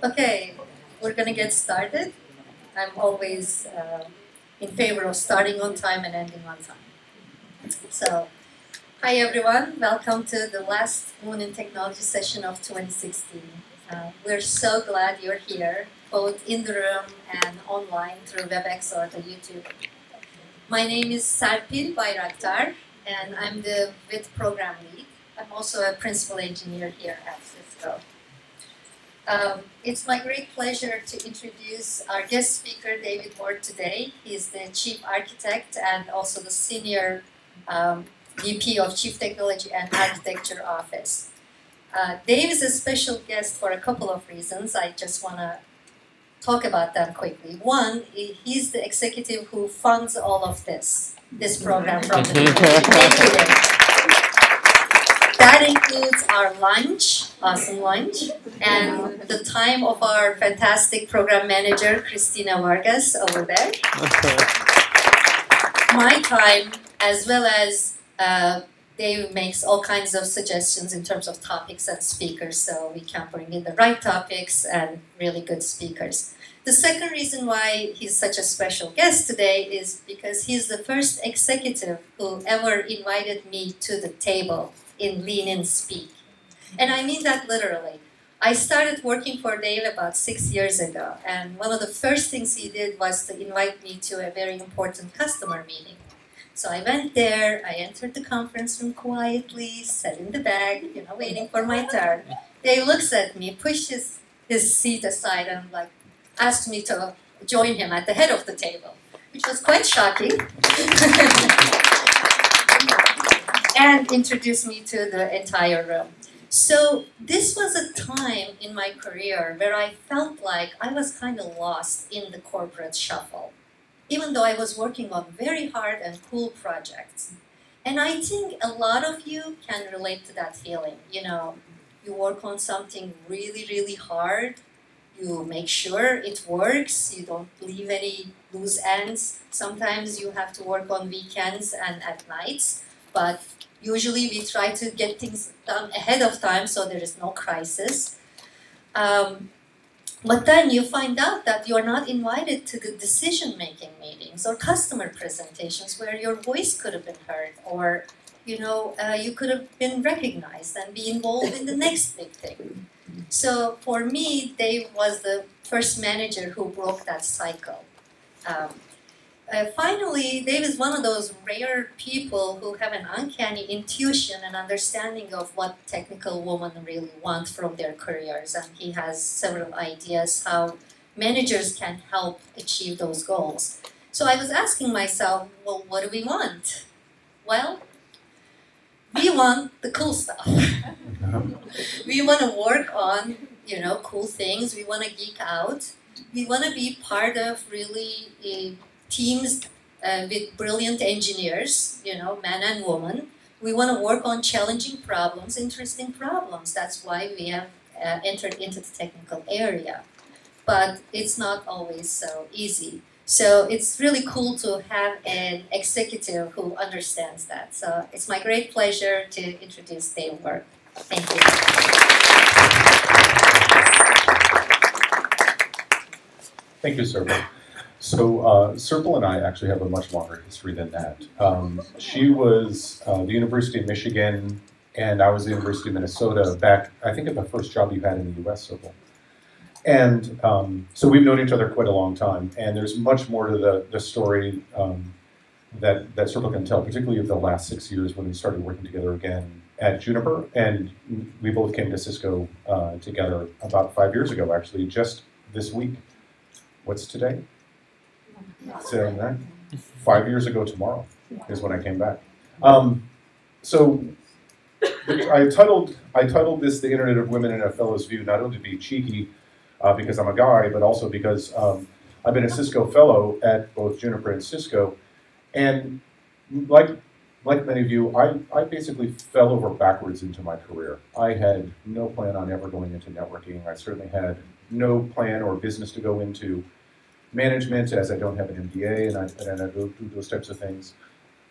Okay, we're gonna get started. I'm always uh, in favor of starting on time and ending on time. So, hi everyone, welcome to the last Women in Technology session of 2016. Uh, we're so glad you're here, both in the room and online through WebEx or the YouTube. My name is Serpil Bayraktar, and I'm the WIT program lead. I'm also a principal engineer here at Cisco. Um, it's my great pleasure to introduce our guest speaker, David Ward, today. He's the chief architect and also the senior um, VP of Chief Technology and Architecture Office. Uh, Dave is a special guest for a couple of reasons. I just want to talk about them quickly. One, he's the executive who funds all of this, this program from the beginning. That includes our lunch, awesome lunch, and the time of our fantastic program manager, Christina Vargas, over there. My time, as well as uh, Dave makes all kinds of suggestions in terms of topics and speakers, so we can bring in the right topics and really good speakers. The second reason why he's such a special guest today is because he's the first executive who ever invited me to the table in Lean In Speak. And I mean that literally. I started working for Dave about six years ago, and one of the first things he did was to invite me to a very important customer meeting. So I went there, I entered the conference room quietly, sat in the back, you know, waiting for my turn. Dave looks at me, pushes his seat aside, and like asked me to join him at the head of the table, which was quite shocking. and introduced me to the entire room. So this was a time in my career where I felt like I was kind of lost in the corporate shuffle, even though I was working on very hard and cool projects. And I think a lot of you can relate to that feeling. You know, you work on something really, really hard, you make sure it works, you don't leave any loose ends. Sometimes you have to work on weekends and at nights, but Usually we try to get things done ahead of time so there is no crisis. Um, but then you find out that you're not invited to the decision-making meetings or customer presentations where your voice could have been heard or you know, uh, you could have been recognized and be involved in the next big thing. So for me, Dave was the first manager who broke that cycle. Um, uh, finally, Dave is one of those rare people who have an uncanny intuition and understanding of what technical women really want from their careers, and he has several ideas how managers can help achieve those goals. So I was asking myself, well, what do we want? Well, we want the cool stuff. we want to work on, you know, cool things. We want to geek out. We want to be part of really a teams uh, with brilliant engineers, you know, men and women. We want to work on challenging problems, interesting problems. That's why we have uh, entered into the technical area. But it's not always so easy. So it's really cool to have an executive who understands that. So it's my great pleasure to introduce Dave Ward. Thank you. Thank you, sir. So uh, and I actually have a much longer history than that. Um, she was uh, the University of Michigan, and I was the University of Minnesota back, I think, at the first job you had in the U.S. Serpil. And um, so we've known each other quite a long time, and there's much more to the, the story um, that, that Serpil can tell, particularly of the last six years when we started working together again at Juniper, and we both came to Cisco uh, together about five years ago, actually, just this week. What's today? Saying that. Five years ago tomorrow is when I came back. Um, so I titled I titled this "The Internet of Women in a Fellow's View," not only to be cheeky uh, because I'm a guy, but also because um, I've been a Cisco fellow at both Juniper and Cisco, and like like many of you, I, I basically fell over backwards into my career. I had no plan on ever going into networking. I certainly had no plan or business to go into management, as I don't have an MBA and I, and I do those types of things.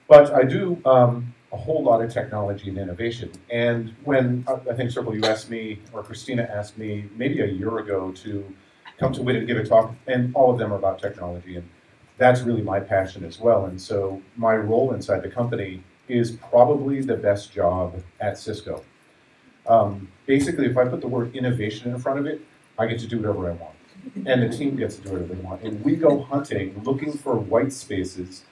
But I do um, a whole lot of technology and innovation. And when uh, I think Serpil, you asked me, or Christina asked me maybe a year ago to come to WIT and give a talk, and all of them are about technology. And that's really my passion as well. And so my role inside the company is probably the best job at Cisco. Um, basically, if I put the word innovation in front of it, I get to do whatever I want. And the team gets to do whatever they want. And we go hunting, looking for white spaces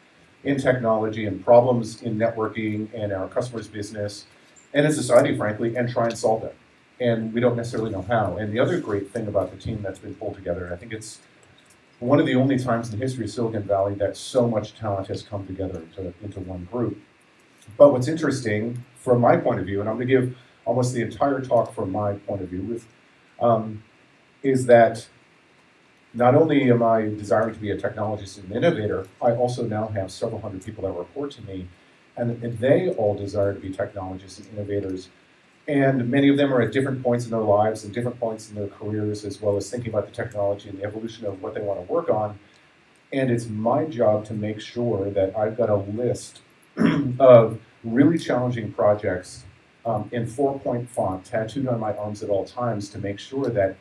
in technology and problems in networking and our customers' business and in society, frankly, and try and solve them. And we don't necessarily know how. And the other great thing about the team that's been pulled together, I think it's one of the only times in the history of Silicon Valley that so much talent has come together into, into one group. But what's interesting from my point of view, and I'm going to give almost the entire talk from my point of view, um, is that not only am I desiring to be a technologist and innovator, I also now have several hundred people that report to me, and, and they all desire to be technologists and innovators. And many of them are at different points in their lives and different points in their careers, as well as thinking about the technology and the evolution of what they want to work on. And it's my job to make sure that I've got a list of really challenging projects um, in four point font tattooed on my arms at all times to make sure that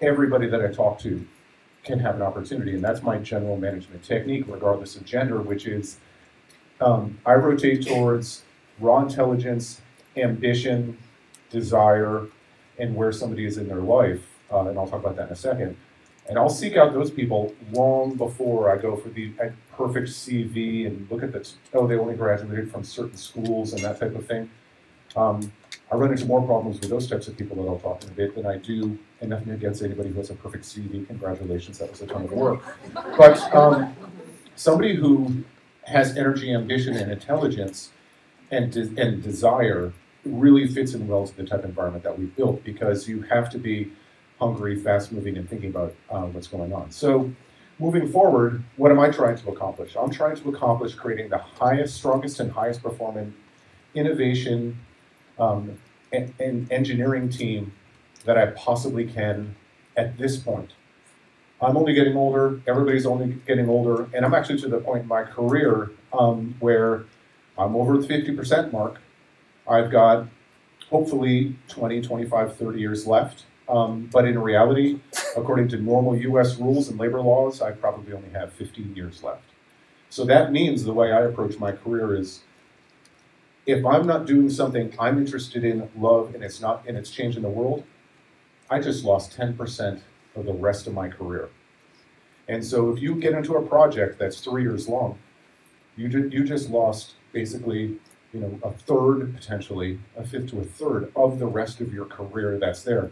everybody that I talk to can have an opportunity. And that's my general management technique, regardless of gender, which is um, I rotate towards raw intelligence, ambition, desire, and where somebody is in their life. Uh, and I'll talk about that in a second. And I'll seek out those people long before I go for the uh, perfect CV and look at the, oh, they only graduated from certain schools and that type of thing. Um, I run into more problems with those types of people that I'll talk in a bit than I do, and nothing against anybody who has a perfect CV. Congratulations, that was a ton of work. But um, somebody who has energy, ambition, and intelligence and, de- and desire really fits in well to the type of environment that we've built because you have to be hungry, fast moving, and thinking about uh, what's going on. So, moving forward, what am I trying to accomplish? I'm trying to accomplish creating the highest, strongest, and highest performing innovation um, an, an engineering team that I possibly can at this point. I'm only getting older, everybody's only getting older, and I'm actually to the point in my career um, where I'm over the 50% mark. I've got hopefully 20, 25, 30 years left. Um, but in reality, according to normal US rules and labor laws, I probably only have 15 years left. So that means the way I approach my career is if I'm not doing something I'm interested in, love, and it's not and it's changing the world, I just lost 10% of the rest of my career. And so if you get into a project that's three years long, you, ju- you just lost basically you know a third potentially a fifth to a third of the rest of your career that's there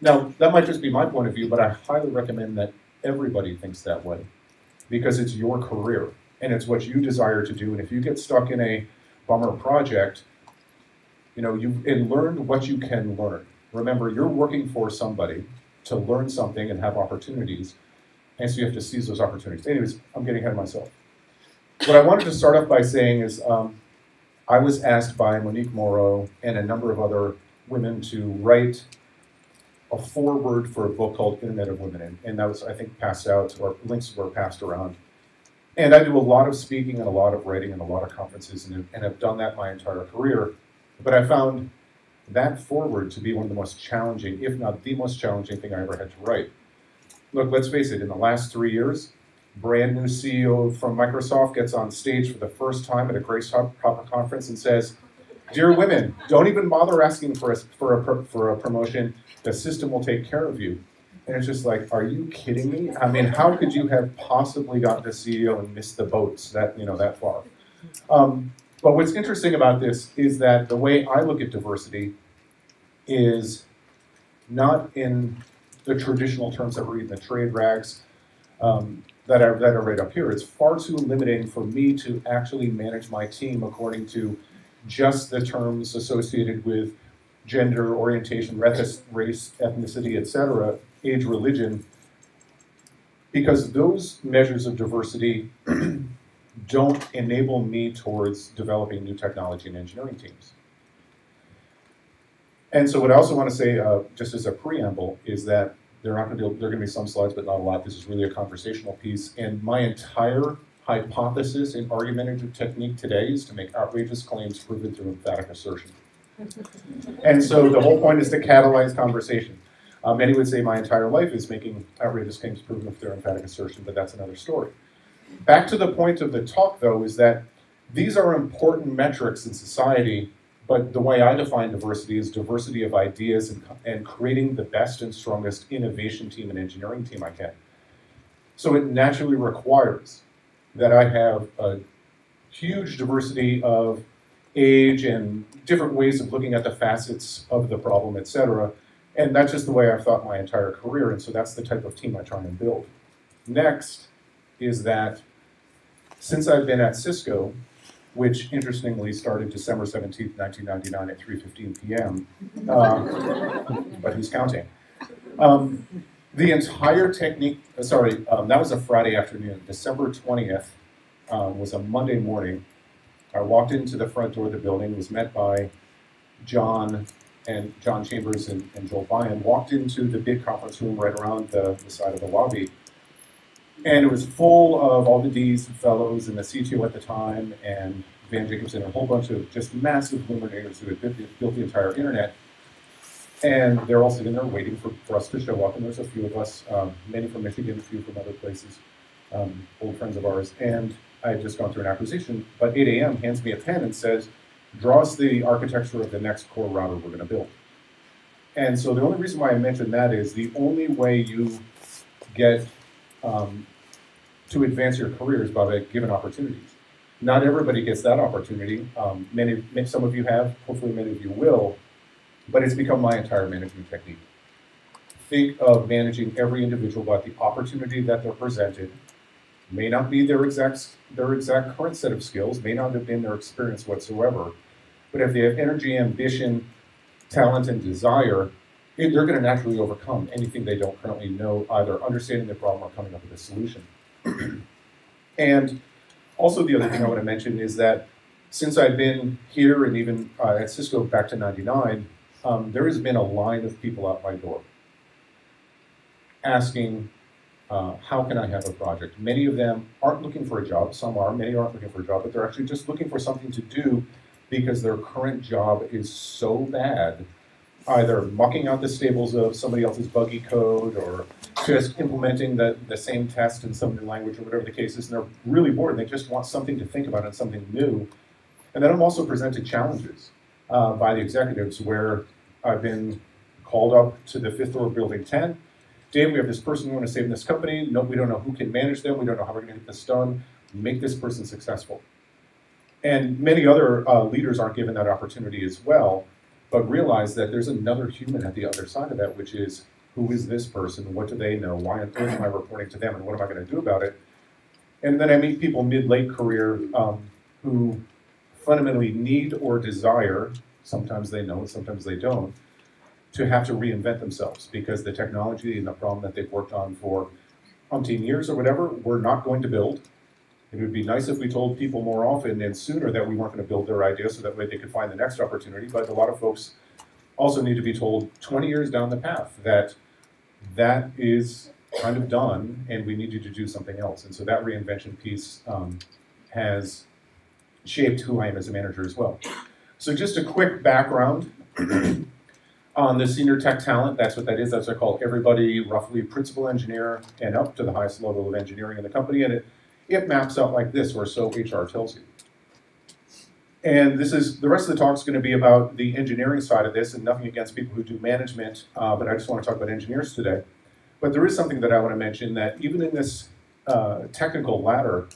now that might just be my point of view but i highly recommend that everybody thinks that way because it's your career and it's what you desire to do and if you get stuck in a bummer project, you know, you and learn what you can learn. Remember, you're working for somebody to learn something and have opportunities, and so you have to seize those opportunities. Anyways, I'm getting ahead of myself. What I wanted to start off by saying is, um, I was asked by Monique Morrow and a number of other women to write a foreword for a book called Internet of Women, and that was, I think, passed out, or links were passed around. And I do a lot of speaking and a lot of writing and a lot of conferences, and, and have done that my entire career. But I found that foreword to be one of the most challenging, if not the most challenging thing I ever had to write. Look, let's face it, in the last three years, brand new CEO from Microsoft gets on stage for the first time at a Grace Hopper conference and says, Dear women, don't even bother asking for a, for, a, for a promotion. The system will take care of you. And it's just like, are you kidding me? I mean, how could you have possibly gotten to CEO and missed the boats that you know that far? Um, but what's interesting about this is that the way I look at diversity is not in the traditional terms that we read in the trade rags um, that are that are right up here. It's far too limiting for me to actually manage my team according to just the terms associated with gender, orientation, race, ethnicity, etc age, religion, because those measures of diversity don't enable me towards developing new technology and engineering teams. And so, what I also want to say, uh, just as a preamble, is that there are not going to be there are going to be some slides, but not a lot. This is really a conversational piece, and my entire hypothesis in argumentative technique today is to make outrageous claims proven through emphatic assertion. and so the whole point is to catalyze conversation. Uh, many would say my entire life is making outrageous claims proven their emphatic assertion, but that's another story. Back to the point of the talk, though, is that these are important metrics in society, but the way I define diversity is diversity of ideas and, and creating the best and strongest innovation team and engineering team I can. So it naturally requires that I have a huge diversity of age and different ways of looking at the facets of the problem, et cetera. And that's just the way I've thought my entire career, and so that's the type of team I try and build. Next is that since I've been at Cisco, which interestingly started December 17th, 1999 at 3.15 p.m., uh, but who's counting? Um, the entire technique, uh, sorry, um, that was a Friday afternoon. December 20th um, was a Monday morning. I walked into the front door of the building, was met by John and John Chambers and, and Joel Bion, walked into the big conference room right around the, the side of the lobby. And it was full of all the D's and fellows and the CTO at the time and Van Jacobson and a whole bunch of just massive luminaries who had built the entire internet. And they're all sitting there waiting for, for us to show up. And there's a few of us, um, many from Michigan, a few from other places, um, old friends of ours. And I had just gone through an acquisition, but 8 a.m. hands me a pen and says, draw us the architecture of the next core router we're going to build. And so the only reason why I mentioned that is the only way you get um, to advance your career is by given opportunities. Not everybody gets that opportunity. Um, many, some of you have, hopefully many of you will, but it's become my entire management technique. Think of managing every individual by the opportunity that they're presented. May not be their exact, their exact current set of skills, may not have been their experience whatsoever, but if they have energy, ambition, talent, and desire, they're going to naturally overcome anything they don't currently know, either understanding the problem or coming up with a solution. and also, the other thing I want to mention is that since I've been here and even uh, at Cisco back to 99, um, there has been a line of people out my door asking, uh, how can I have a project? Many of them aren't looking for a job, some are, many aren't looking for a job, but they're actually just looking for something to do because their current job is so bad, either mucking out the stables of somebody else's buggy code or just implementing the, the same test in some new language or whatever the case is, and they're really bored and they just want something to think about and something new. And then I'm also presented challenges uh, by the executives where I've been called up to the fifth floor building 10. Dave, we have this person we want to save in this company. No, we don't know who can manage them. We don't know how we're going to get this done. Make this person successful. And many other uh, leaders aren't given that opportunity as well, but realize that there's another human at the other side of that, which is who is this person? What do they know? Why am I reporting to them? And what am I going to do about it? And then I meet people mid late career um, who fundamentally need or desire, sometimes they know, sometimes they don't, to have to reinvent themselves because the technology and the problem that they've worked on for umpteen years or whatever, we're not going to build. It would be nice if we told people more often and sooner that we weren't going to build their idea so that way they could find the next opportunity. But a lot of folks also need to be told 20 years down the path that that is kind of done, and we need you to do something else. And so that reinvention piece um, has shaped who I am as a manager as well. So just a quick background on the senior tech talent. That's what that is. That's what I call everybody roughly principal engineer and up to the highest level of engineering in the company. And it, it maps out like this, or so HR tells you. And this is the rest of the talk is going to be about the engineering side of this, and nothing against people who do management, uh, but I just want to talk about engineers today. But there is something that I want to mention that even in this uh, technical ladder,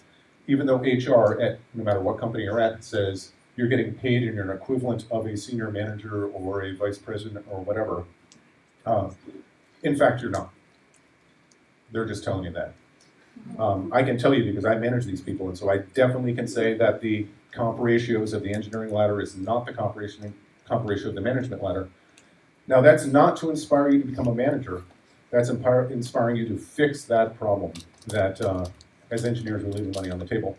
even though HR at no matter what company you're at says you're getting paid and you're an equivalent of a senior manager or a vice president or whatever, uh, in fact you're not. They're just telling you that. Um, I can tell you because I manage these people, and so I definitely can say that the comp ratios of the engineering ladder is not the comp ratio, comp ratio of the management ladder. Now, that's not to inspire you to become a manager. That's inspiring you to fix that problem that, uh, as engineers, we're leaving money on the table.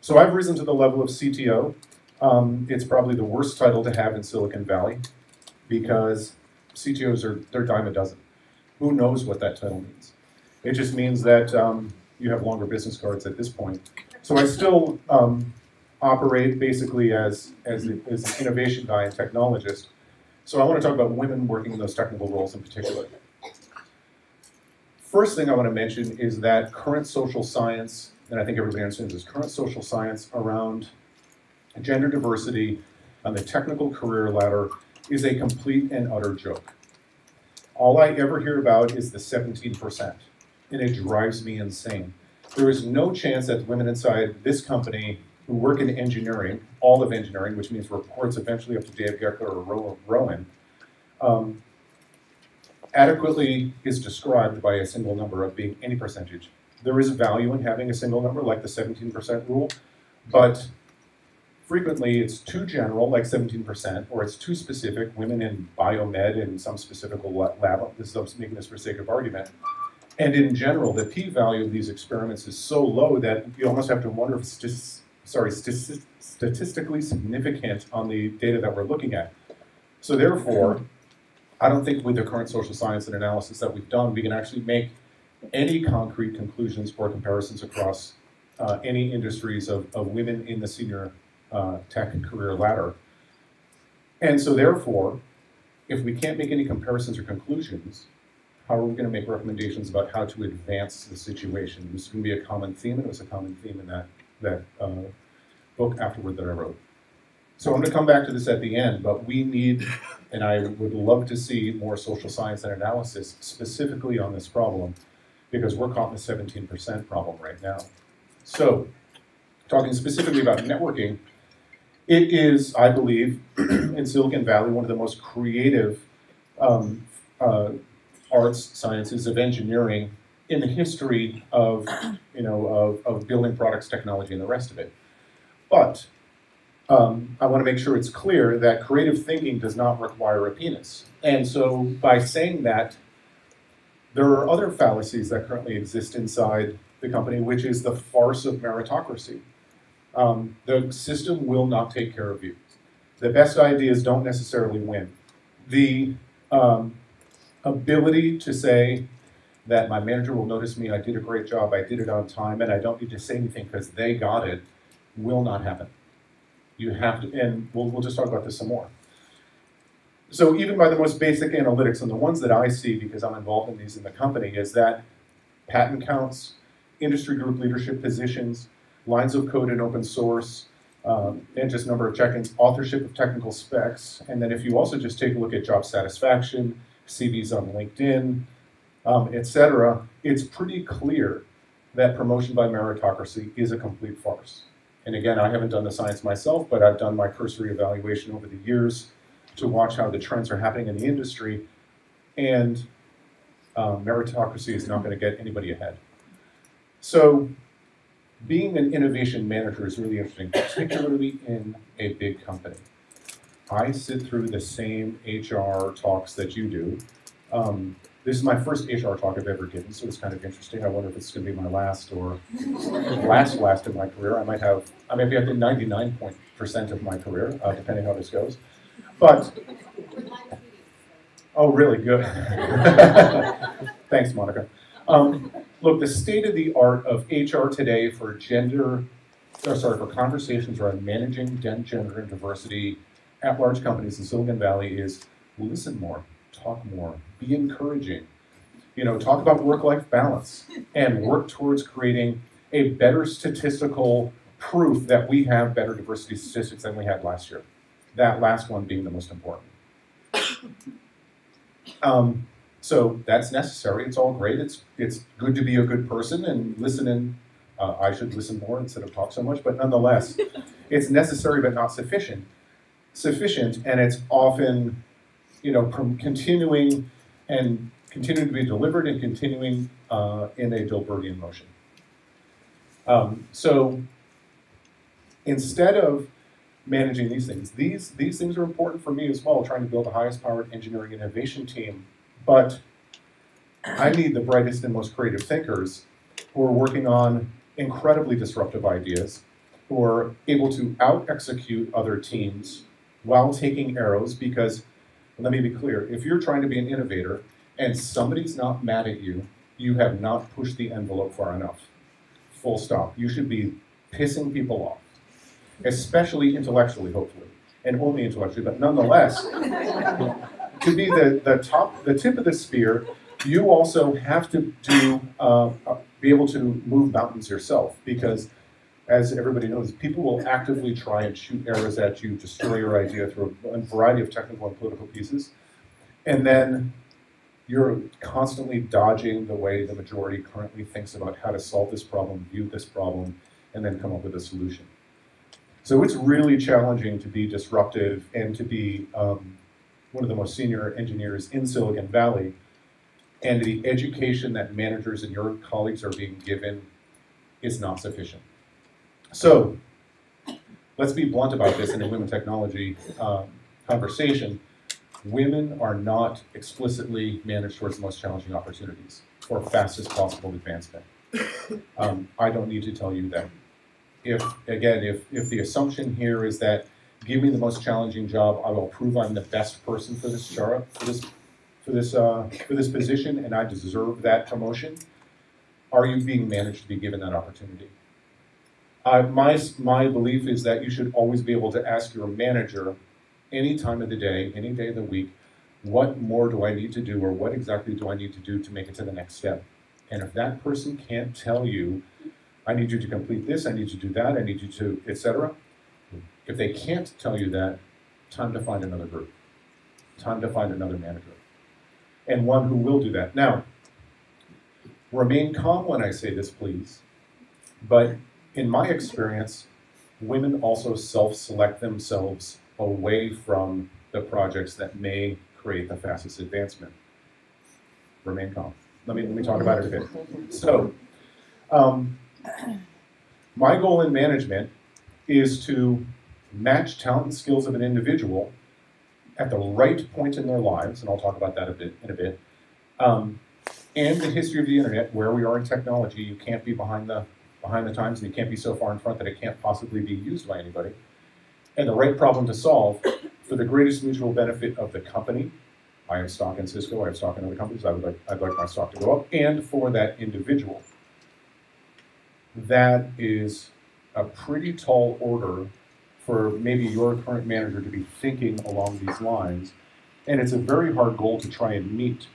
So I've risen to the level of CTO. Um, it's probably the worst title to have in Silicon Valley because CTOs are they're dime a dozen. Who knows what that title means? It just means that um, you have longer business cards at this point. So I still um, operate basically as, as, a, as an innovation guy and technologist. So I want to talk about women working in those technical roles in particular. First thing I want to mention is that current social science, and I think everybody understands this, current social science around gender diversity on the technical career ladder is a complete and utter joke. All I ever hear about is the 17%, and it drives me insane. There is no chance that the women inside this company who work in engineering, all of engineering, which means reports eventually up to Dave Goeckeler or Rowan, um, adequately is described by a single number of being any percentage. There is value in having a single number, like the 17% rule, but frequently it's too general, like 17%, or it's too specific, women in biomed in some specific lab, this is making this for sake of argument. And in general, the p-value of these experiments is so low that you almost have to wonder if it's just, sorry, statistically significant on the data that we're looking at. So therefore, I don't think with the current social science and analysis that we've done, we can actually make any concrete conclusions or comparisons across uh, any industries of, of women in the senior uh, tech career ladder. And so therefore, if we can't make any comparisons or conclusions, how are we going to make recommendations about how to advance the situation? This is going to be a common theme, and it was a common theme in that, that uh, book afterword that I wrote. So I'm going to come back to this at the end, but we need, and I would love to see more social science and analysis specifically on this problem, because we're caught in the 17% problem right now. So, talking specifically about networking, it is, I believe, in Silicon Valley, one of the most creative um, uh, arts, sciences, of engineering in the history of, you know, of, of building products, technology, and the rest of it. But um, I want to make sure it's clear that creative thinking does not require a penis. And so by saying that, there are other fallacies that currently exist inside the company, which is the farce of meritocracy. Um, the system will not take care of you. The best ideas don't necessarily win. The um, ability to say that my manager will notice me, I did a great job, I did it on time, and I don't need to say anything because they got it, will not happen. You have to, and we'll, we'll just talk about this some more. So even by the most basic analytics, and the ones that I see because I'm involved in these in the company, is that patent counts, industry group leadership positions, lines of code in open source, um, and just number of check-ins, authorship of technical specs, and then if you also just take a look at job satisfaction, CVs on LinkedIn, um, etc., it's pretty clear that promotion by meritocracy is a complete farce. And again, I haven't done the science myself, but I've done my cursory evaluation over the years to watch how the trends are happening in the industry. And um, meritocracy is not going to get anybody ahead. So being an innovation manager is really interesting, particularly in a big company. I sit through the same HR talks that you do. Um, this is my first HR talk I've ever given, so it's kind of interesting. I wonder if it's going to be my last or last last of my career. I might have, I might be at the 99 percent of my career, uh, depending how this goes. But, oh, really good. Thanks, Monica. Um, look, the state of the art of HR today for gender, or sorry, for conversations around managing gender and diversity at large companies in Silicon Valley is listen more, talk more, be encouraging. You know, talk about work-life balance and work towards creating a better statistical proof that we have better diversity statistics than we had last year. That last one being the most important. Um, so that's necessary. It's all great. It's it's good to be a good person and listen and uh, I should listen more instead of talk so much. But nonetheless, it's necessary but not sufficient. Sufficient, and it's often, you know, continuing and continuing to be delivered and continuing uh, in a Dilbergian motion. Um, so instead of managing these things, these, these things are important for me as well, trying to build the highest powered engineering innovation team. But I need the brightest and most creative thinkers who are working on incredibly disruptive ideas, who are able to out execute other teams while taking arrows because let me be clear, if you're trying to be an innovator and somebody's not mad at you, you have not pushed the envelope far enough. full stop. You should be pissing people off, especially intellectually, hopefully, and only intellectually, but nonetheless, to be the, the top, the tip of the spear, you also have to do, uh, be able to move mountains yourself because as everybody knows, people will actively try and shoot arrows at you, destroy your idea through a variety of technical and political pieces. And then you're constantly dodging the way the majority currently thinks about how to solve this problem, view this problem, and then come up with a solution. So it's really challenging to be disruptive and to be um, one of the most senior engineers in Silicon Valley. And the education that managers and your colleagues are being given is not sufficient. So let's be blunt about this in a women technology um, conversation. Women are not explicitly managed towards the most challenging opportunities or fastest possible advancement. Um, I don't need to tell you that. If again, if if the assumption here is that give me the most challenging job, I will prove I'm the best person for this job, for this for this uh, for this position, and I deserve that promotion. Are you being managed to be given that opportunity? Uh, my, my belief is that you should always be able to ask your manager any time of the day, any day of the week, what more do I need to do or what exactly do I need to do to make it to the next step? And if that person can't tell you, I need you to complete this, I need you to do that, I need you to, etc. If they can't tell you that, time to find another group. Time to find another manager. And one who will do that. Now, remain calm when I say this, please. But in my experience, women also self-select themselves away from the projects that may create the fastest advancement. Remain calm. Let me, let me talk about it a bit. So, um, my goal in management is to match talent and skills of an individual at the right point in their lives, and I'll talk about that a bit in a bit, um, and the history of the internet, where we are in technology. You can't be behind the behind the times, and it can't be so far in front that it can't possibly be used by anybody. And the right problem to solve for the greatest mutual benefit of the company. I have stock in Cisco, I have stock in other companies, I would like, I'd like my stock to go up, and for that individual. That is a pretty tall order for maybe your current manager to be thinking along these lines. And it's a very hard goal to try and meet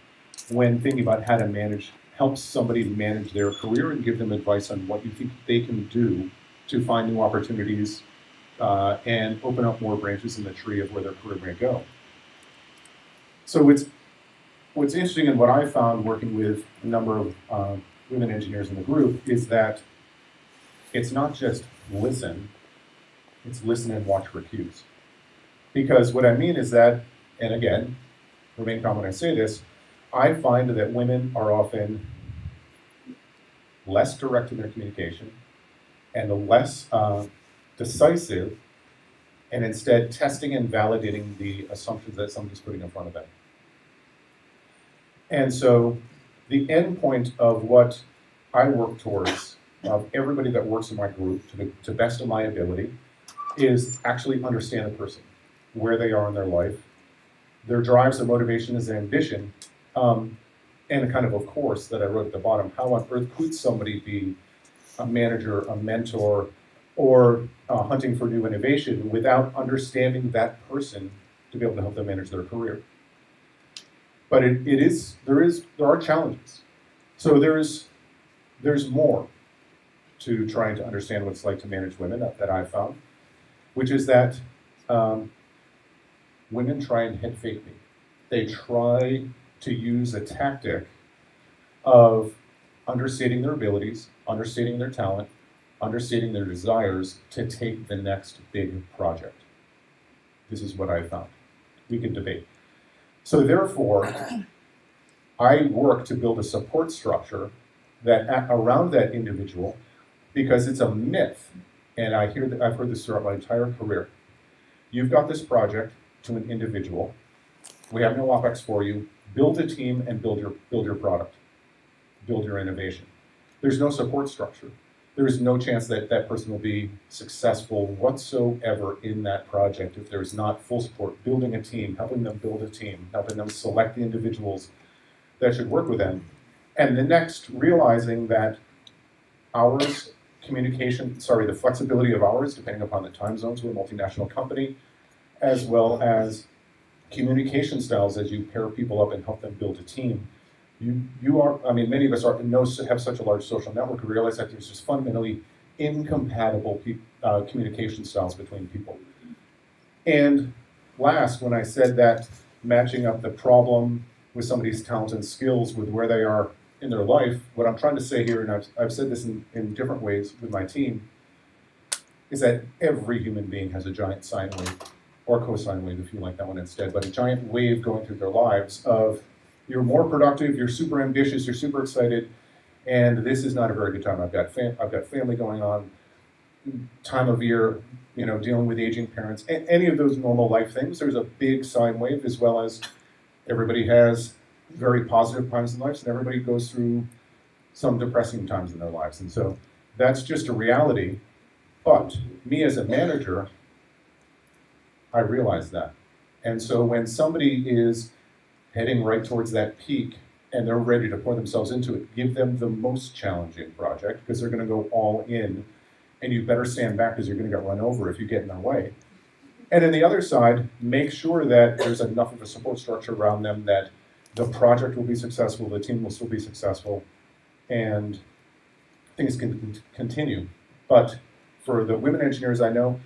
when thinking about how to manage helps somebody manage their career and give them advice on what you think they can do to find new opportunities uh, and open up more branches in the tree of where their career may go. So it's what's interesting and what I found working with a number of uh, women engineers in the group is that it's not just listen, it's listen and watch for cues. Because what I mean is that, and again, remain calm when I say this, I find that women are often less direct in their communication and less uh, decisive, and instead testing and validating the assumptions that somebody's putting in front of them. And so, the end point of what I work towards, of everybody that works in my group, to the to best of my ability, is actually understand the person, where they are in their life, their drives, their motivations, their ambition, um, and a kind of of course that I wrote at the bottom, how on earth could somebody be a manager, a mentor, or uh, hunting for new innovation without understanding that person to be able to help them manage their career? But it, it is there is there are challenges. So there's there's more to trying to understand what it's like to manage women that, that I've found, which is that um, women try and head fake me. They try to use a tactic of understating their abilities, understating their talent, understating their desires to take the next big project. This is what I found. We can debate. So therefore, I work to build a support structure that around that individual, because it's a myth, and I hear that I've heard this throughout my entire career. You've got this project to an individual. We have no OpEx for you build a team and build your build your product, build your innovation. There's no support structure. There is no chance that that person will be successful whatsoever in that project if there's not full support, building a team, helping them build a team, helping them select the individuals that should work with them. And the next, realizing that hours, communication, sorry, the flexibility of hours depending upon the time zones. We're a multinational company, as well as communication styles as you pair people up and help them build a team. You, you are, I mean, many of us are know, have such a large social network. We realize that there's just fundamentally incompatible pe- uh, communication styles between people. And last, when I said that matching up the problem with somebody's talents and skills with where they are in their life, what I'm trying to say here, and I've, I've said this in, in different ways with my team, is that every human being has a giant sine wave, or cosine wave if you like that one instead, but a giant wave going through their lives of you're more productive, you're super ambitious, you're super excited, and this is not a very good time. I've got I've got family going on, time of year, you know, dealing with aging parents, a- any of those normal life things. There's a big sine wave, as well as everybody has very positive times in lives, and everybody goes through some depressing times in their lives, and so that's just a reality. But me as a manager, I realize that, and so when somebody is heading right towards that peak and they're ready to pour themselves into it, give them the most challenging project because they're going to go all in. And you better stand back because you're going to get run over if you get in their way. And on the other side, make sure that there's enough of a support structure around them that the project will be successful, the team will still be successful, and things can continue. But for the women engineers I know,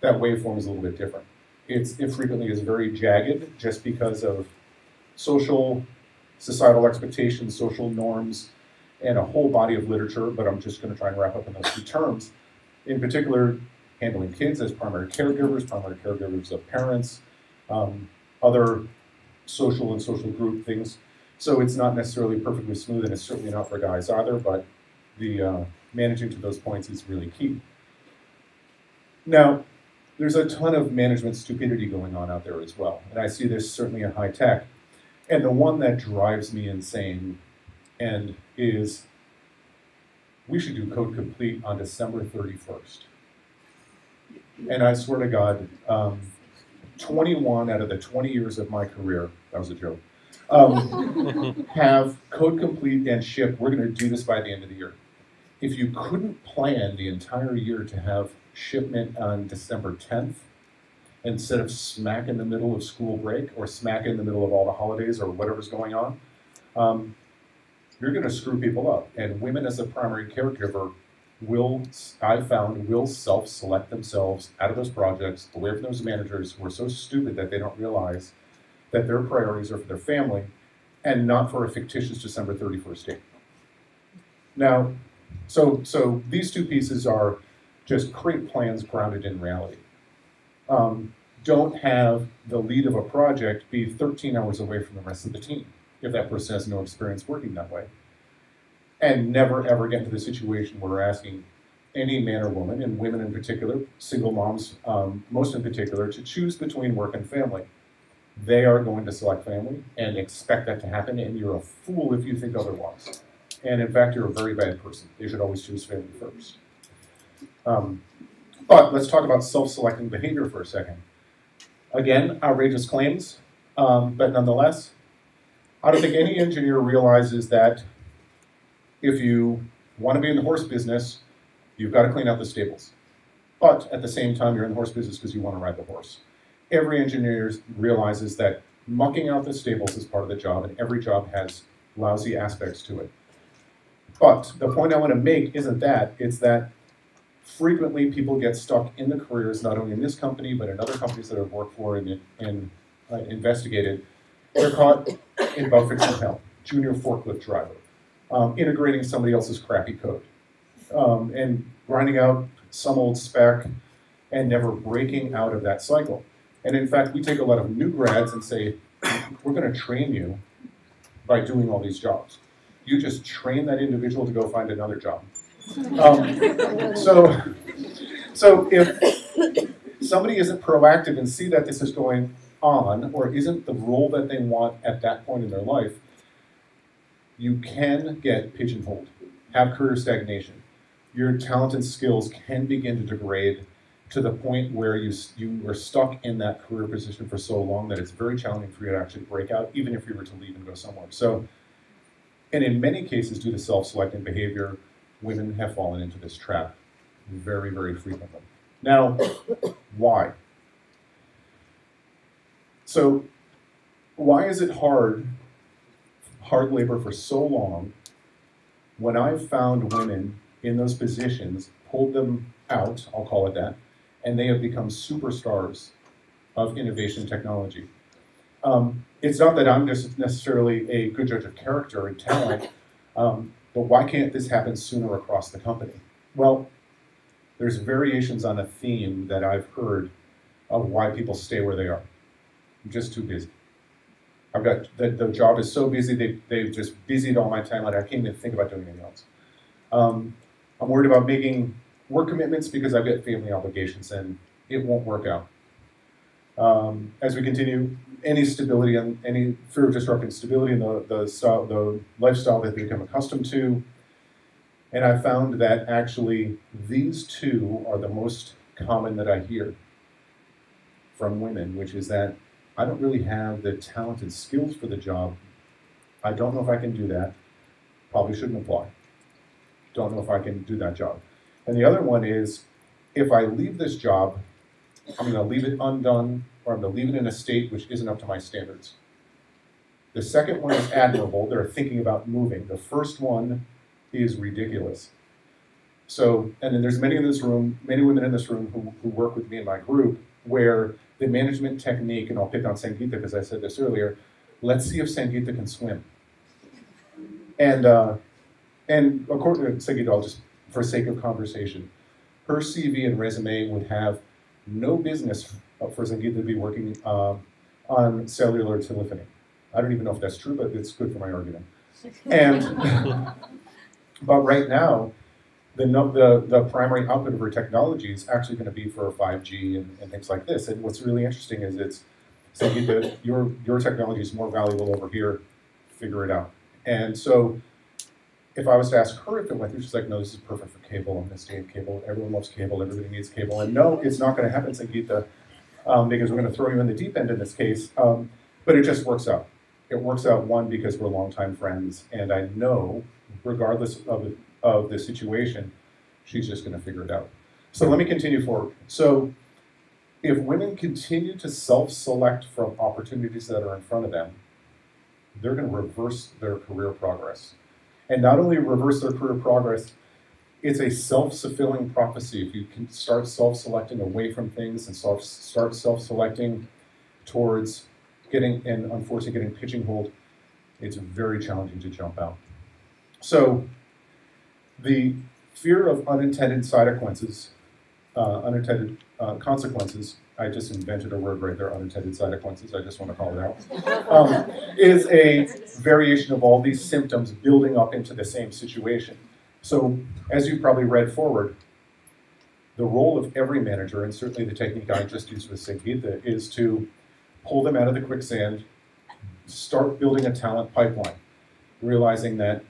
that waveform is a little bit different. It's, it frequently is very jagged just because of social societal expectations, social norms, and a whole body of literature, but I'm just going to try and wrap up in those two terms. In particular, handling kids as primary caregivers, primary caregivers of parents, um, other social and social group things. So it's not necessarily perfectly smooth, and it's certainly not for guys either, but the uh, managing to those points is really key. Now, there's a ton of management stupidity going on out there as well, and I see this certainly in high tech. And the one that drives me insane and is we should do code complete on December 31st. And I swear to God, um, 21 out of the 20 years of my career, that was a joke, um, have code complete and ship. We're going to do this by the end of the year. If you couldn't plan the entire year to have shipment on December 10th, instead of smack in the middle of school break or smack in the middle of all the holidays or whatever's going on, um, you're going to screw people up. And women, as a primary caregiver, will, I've found, will self select themselves out of those projects, away from those managers who are so stupid that they don't realize that their priorities are for their family and not for a fictitious December 31st date. Now, so, so these two pieces are just create plans grounded in reality um, don't have the lead of a project be 13 hours away from the rest of the team if that person has no experience working that way. And never ever get into the situation where we're asking any man or woman, and women in particular, single moms um, most in particular, to choose between work and family. They are going to select family and expect that to happen, and you're a fool if you think otherwise. And in fact, you're a very bad person. They should always choose family first. Um, but let's talk about self-selecting behavior for a second. Again, outrageous claims, um, but nonetheless, I don't think any engineer realizes that if you want to be in the horse business, you've got to clean out the stables. But at the same time, you're in the horse business because you want to ride the horse. Every engineer realizes that mucking out the stables is part of the job, and every job has lousy aspects to it. But the point I want to make isn't that, it's that frequently people get stuck in the careers, not only in this company, but in other companies that I've worked for and, and uh, investigated. They're caught in bug fixing hell, junior forklift driver, um, integrating somebody else's crappy code, um, and grinding out some old spec and never breaking out of that cycle. And in fact, we take a lot of new grads and say, we're going to train you by doing all these jobs. You just train that individual to go find another job. Um, so, so if somebody isn't proactive and see that this is going on or isn't the role that they want at that point in their life, you can get pigeonholed, have career stagnation. Your talent and skills can begin to degrade to the point where you, you are stuck in that career position for so long that it's very challenging for you to actually break out, even if you were to leave and go somewhere. So, and in many cases, due to self-selecting behavior, women have fallen into this trap very, very frequently. Now, why? So, why is it hard, hard labor for so long when I've found women in those positions, pulled them out, I'll call it that, and they have become superstars of innovation technology? Um, it's not that I'm just necessarily a good judge of character and talent, um, but why can't this happen sooner across the company? Well, there's variations on a theme that I've heard of why people stay where they are. I'm just too busy. I've got the, the job is so busy they they've just busied all my time. Like I can't even think about doing anything else. Um, I'm worried about making work commitments because I've got family obligations and it won't work out. Um, as we continue, any stability and any fear of disrupting stability in the, the, style, the lifestyle that they become accustomed to. And I found that actually these two are the most common that I hear from women, which is that I don't really have the talented skills for the job. I don't know if I can do that. Probably shouldn't apply. Don't know if I can do that job. And the other one is if I leave this job, I'm going to leave it undone or I'm going to leave it in a state which isn't up to my standards. The second one is admirable. They're thinking about moving. The first one is ridiculous. So, and then there's many in this room, many women in this room who, who work with me in my group, where the management technique, and I'll pick on Sangeeta because I said this earlier, let's see if Sangeeta can swim. And, uh, and according to Sangeeta, I'll just, for sake of conversation, her CV and resume would have no business for Sangeeta to be working uh, on cellular telephony. I don't even know if that's true, but it's good for my argument. And but right now, the, the, the primary output of her technology is actually going to be for 5G and, and things like this. And what's really interesting is it's saying that your, your technology is more valuable over here, figure it out. And so if I was to ask her if it went through, she's like, no, this is perfect for cable. I'm going to stay in cable. Everyone loves cable. Everybody needs cable. And no, it's not going to happen, Sangeeta, um, because we're going to throw you in the deep end in this case. Um, but it just works out. It works out, one, because we're longtime friends. And I know, regardless of, of the situation, she's just going to figure it out. So let me continue forward. So if women continue to self-select from opportunities that are in front of them, they're going to reverse their career progress. And not only reverse their career progress, it's a self-fulfilling prophecy. If you can start self-selecting away from things and start self-selecting towards getting, and unfortunately getting pigeonholed, it's very challenging to jump out. So the fear of unintended consequences, uh, unintended uh, consequences, I just invented a word right there, unintended side consequences, I just want to call it out, um, is a variation of all these symptoms building up into the same situation. So as you probably read forward, the role of every manager, and certainly the technique I just used with Sangeeta, is to pull them out of the quicksand, start building a talent pipeline, realizing that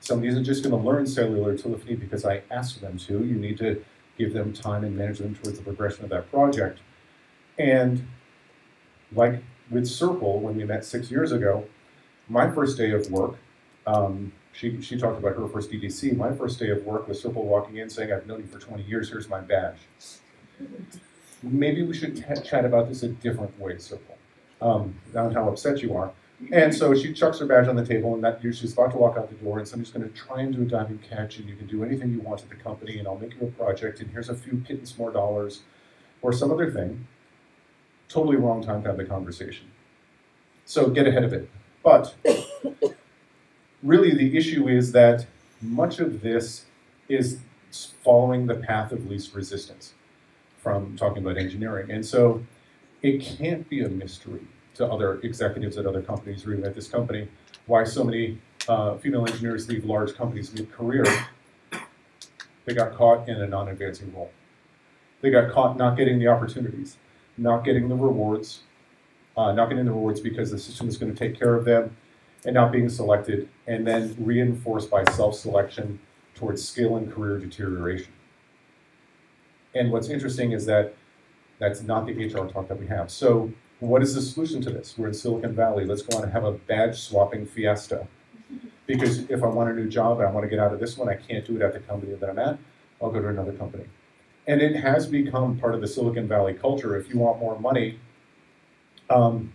Somebody isn't just going to learn cellular telephony because I asked them to. You need to give them time and manage them towards the progression of that project. And like with Serpil, when we met six years ago, my first day of work, um, she, she talked about her first EDC. My first day of work was Serpil walking in saying, I've known you for 20 years, here's my badge. Maybe we should chat about this a different way, Serpil. um, how upset you are. And so she chucks her badge on the table, and that she's about to walk out the door, and somebody's going to try and do a diving catch, and you can do anything you want at the company, and I'll make you a project, and here's a few pittance more dollars, or some other thing. Totally wrong time to have the conversation. So get ahead of it. But really, the issue is that much of this is following the path of least resistance from talking about engineering. And so it can't be a mystery to other executives at other companies or even at this company why so many uh, female engineers leave large companies mid-career. They got caught in a non-advancing role. They got caught not getting the opportunities, not getting the rewards, uh, not getting the rewards because the system is going to take care of them, and not being selected, and then reinforced by self-selection towards skill and career deterioration. And what's interesting is that that's not the HR talk that we have. So what is the solution to this? We're in Silicon Valley. Let's go on and have a badge swapping fiesta. Because if I want a new job and I want to get out of this one, I can't do it at the company that I'm at, I'll go to another company. And it has become part of the Silicon Valley culture. If you want more money, um,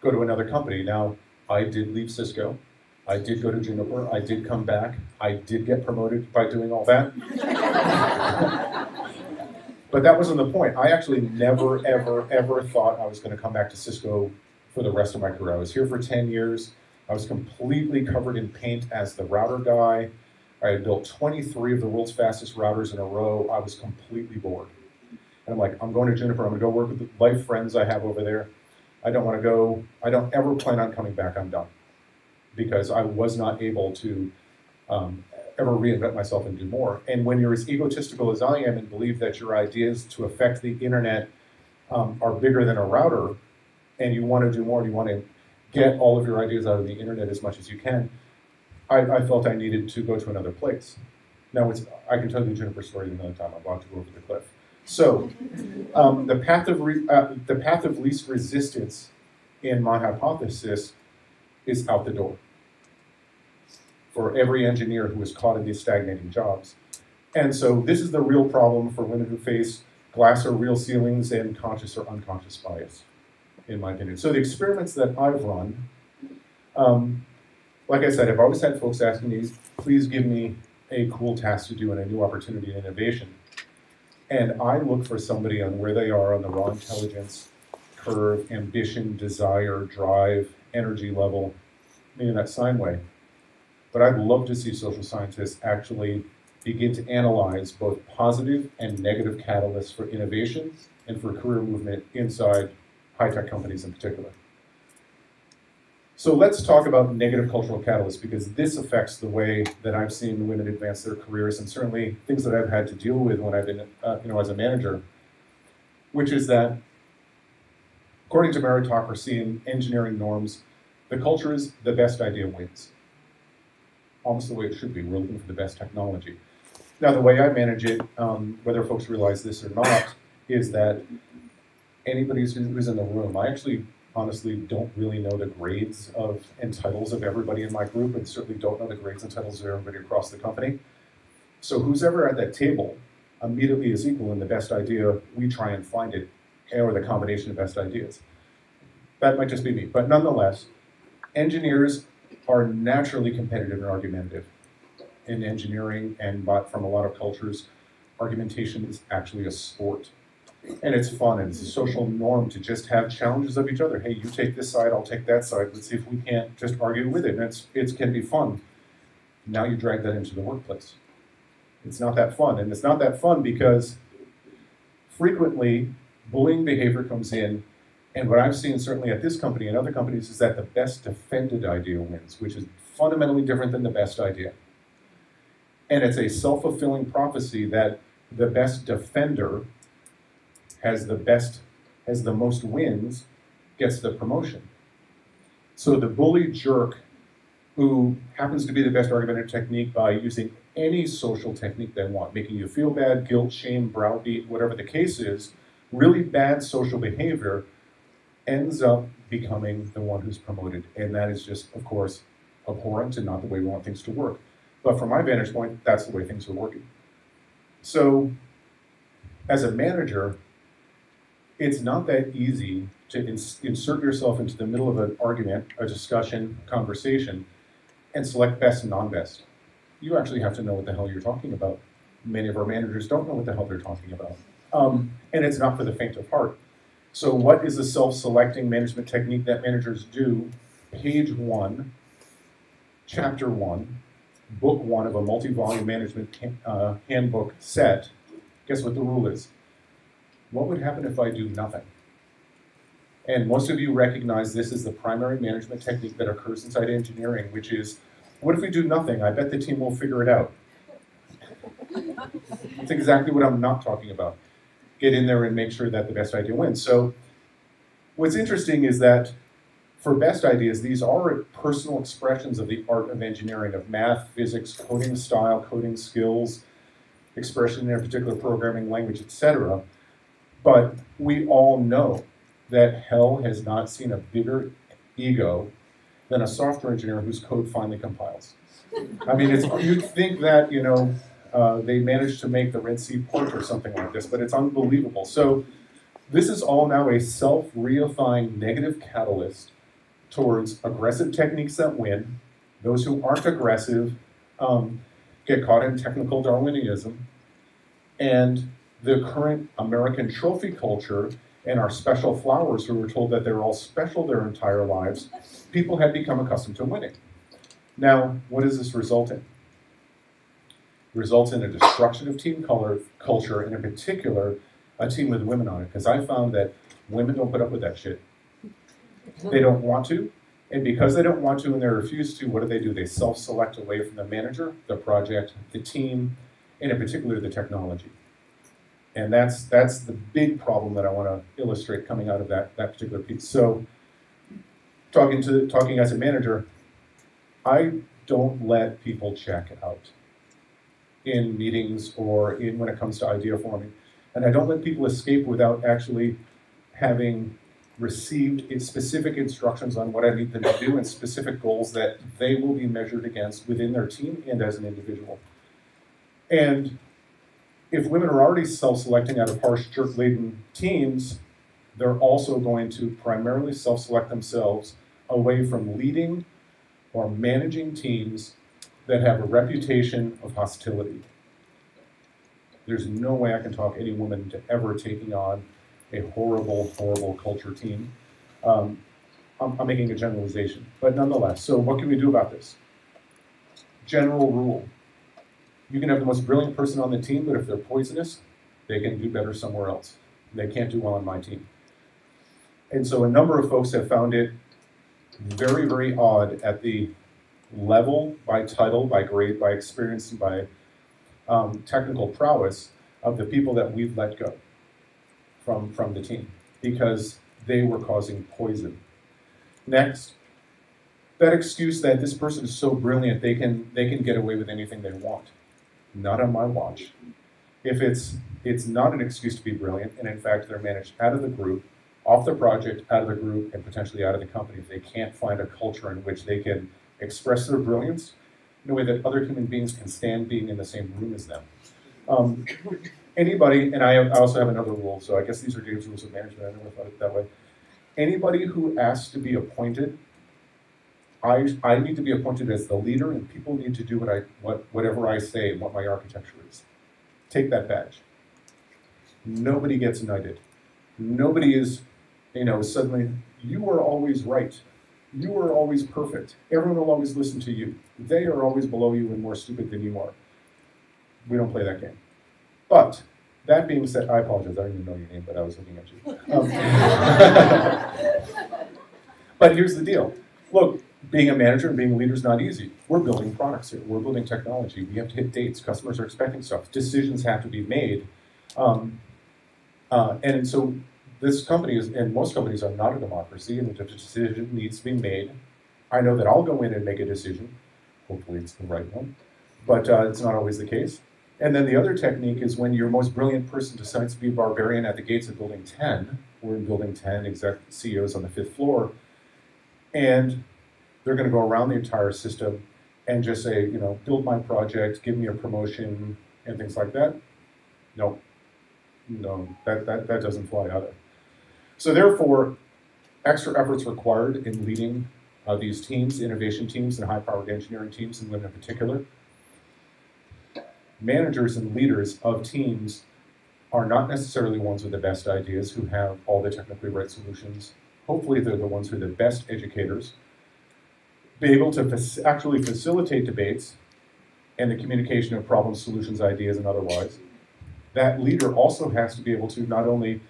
go to another company. Now, I did leave Cisco. I did go to Juniper. I did come back. I did get promoted by doing all that. but that wasn't the point. I actually never, ever, ever thought I was going to come back to Cisco for the rest of my career. I was here for 10 years. I was completely covered in paint as the router guy. I had built 23 of the world's fastest routers in a row. I was completely bored. And I'm like, I'm going to Juniper. I'm going to go work with the life friends I have over there. I don't want to go. I don't ever plan on coming back. I'm done because I was not able to um, ever reinvent myself and do more. And when you're as egotistical as I am and believe that your ideas to affect the internet um, are bigger than a router, and you want to do more, you want to get all of your ideas out of the internet as much as you can, I, I felt I needed to go to another place. Now, it's, I can tell you the Juniper story another time. I'm about to go over the cliff. So, um, the path of re, uh, the path of least resistance in my hypothesis is out the door for every engineer who is caught in these stagnating jobs. And so this is the real problem for women who face glass or real ceilings and conscious or unconscious bias, in my opinion. So the experiments that I've run, um, like I said, I've always had folks asking me, please give me a cool task to do and a new opportunity and innovation. And I look for somebody on where they are on the raw intelligence curve, ambition, desire, drive, energy level, maybe that sine wave. But I'd love to see social scientists actually begin to analyze both positive and negative catalysts for innovation and for career movement inside high-tech companies in particular. So let's talk about negative cultural catalysts because this affects the way that I've seen women advance their careers and certainly things that I've had to deal with when I've been, uh, you know, as a manager, which is that according to meritocracy and engineering norms, the culture is the best idea wins almost the way it should be. We're looking for the best technology. Now, the way I manage it, um, whether folks realize this or not, is that anybody who's in the room, I actually honestly don't really know the grades of and titles of everybody in my group, and certainly don't know the grades and titles of everybody across the company. So who's ever at that table immediately is equal in the best idea, we try and find it, or the combination of best ideas. That might just be me, but nonetheless, engineers are naturally competitive and argumentative. In engineering and from a lot of cultures, argumentation is actually a sport. And it's fun and it's a social norm to just have challenges of each other. Hey, you take this side, I'll take that side. Let's see if we can't just argue with it. And it's it can be fun. Now you drag that into the workplace. It's not that fun. And it's not that fun because frequently bullying behavior comes in and what I've seen certainly at this company and other companies is that the best defended idea wins, which is fundamentally different than the best idea. And it's a self fulfilling prophecy that the best defender has the best, has the most wins, gets the promotion. So the bully jerk who happens to be the best argumentative technique by using any social technique they want, making you feel bad, guilt, shame, browbeat, whatever the case is, really bad social behavior ends up becoming the one who's promoted. And that is just, of course, abhorrent and not the way we want things to work. But from my vantage point, that's the way things are working. So, as a manager, it's not that easy to ins- insert yourself into the middle of an argument, a discussion, conversation, and select best and non best. You actually have to know what the hell you're talking about. Many of our managers don't know what the hell they're talking about. Um, and it's not for the faint of heart. So what is the self-selecting management technique that managers do? Page one, chapter one, book one of a multi-volume management uh, handbook set. Guess what the rule is? What would happen if I do nothing? And most of you recognize this as the primary management technique that occurs inside engineering, which is, what if we do nothing? I bet the team will figure it out. That's exactly what I'm not talking about get in there and make sure that the best idea wins. So what's interesting is that for best ideas, these are personal expressions of the art of engineering, of math, physics, coding style, coding skills, expression in a particular programming language, etc. But we all know that hell has not seen a bigger ego than a software engineer whose code finally compiles. I mean, it's, you'd think that, you know, uh, they managed to make the Red Sea port or something like this, but it's unbelievable. So this is all now a self-reifying negative catalyst towards aggressive techniques that win. Those who aren't aggressive um, get caught in technical Darwinism. And the current American trophy culture and our special flowers who were told that they're all special their entire lives, people have become accustomed to winning. Now, what does this result in? Results in a destruction of team color, culture, and in particular, a team with women on it. Because I found that women don't put up with that shit. They don't want to, and because they don't want to and they refuse to, what do they do? They self-select away from the manager, the project, the team, and in particular the technology. And that's that's the big problem that I want to illustrate coming out of that, that particular piece. So talking to talking as a manager, I don't let people check out in meetings or in when it comes to idea forming. And I don't let people escape without actually having received specific instructions on what I need them to do and specific goals that they will be measured against within their team and as an individual. And if women are already self-selecting out of harsh jerk-laden teams, they're also going to primarily self-select themselves away from leading or managing teams that have a reputation of hostility. There's no way I can talk any woman to ever taking on a horrible, horrible culture team. Um, I'm, I'm making a generalization, but nonetheless, so what can we do about this? General rule. You can have the most brilliant person on the team, but if they're poisonous, they can do better somewhere else. They can't do well on my team. And so a number of folks have found it very, very odd at the level, by title, by grade, by experience, and by um, technical prowess of the people that we've let go from, from the team because they were causing poison. Next, that excuse that this person is so brilliant they can they can get away with anything they want. Not on my watch. If it's it's not an excuse to be brilliant, and in fact they're managed out of the group, off the project, out of the group, and potentially out of the company if they can't find a culture in which they can express their brilliance in a way that other human beings can stand being in the same room as them. Um, anybody, and I, I, also have another rule, so I guess these are James rules of management. I never thought it that way. Anybody who asks to be appointed, I, I need to be appointed as the leader, and people need to do what I what whatever I say and what my architecture is. Take that badge. Nobody gets knighted. Nobody is, you know, suddenly you are always right. You are always perfect. Everyone will always listen to you. They are always below you and more stupid than you are. We don't play that game. But that being said, I apologize. I don't even know your name, but I was looking at you. Um, but here's the deal. Look, being a manager and being a leader is not easy. We're building products here. We're building technology. We have to hit dates. Customers are expecting stuff. Decisions have to be made. Um, uh, and so this company is, and most companies are not a democracy, and a decision needs to be made, I know that I'll go in and make a decision. Hopefully, it's the right one, but uh, it's not always the case. And then the other technique is when your most brilliant person decides to be a barbarian at the gates of Building 10. We're in Building 10, exec CEOs on the fifth floor, and they're going to go around the entire system and just say, you know, build my project, give me a promotion, and things like that. No, no, that, that, that doesn't fly either. So therefore, extra efforts required in leading uh, these teams, innovation teams and high-powered engineering teams, and women in particular. Managers and leaders of teams are not necessarily ones with the best ideas who have all the technically right solutions. Hopefully they're the ones who are the best educators, be able to actually facilitate debates and the communication of problem solutions, ideas, and otherwise. That leader also has to be able to not only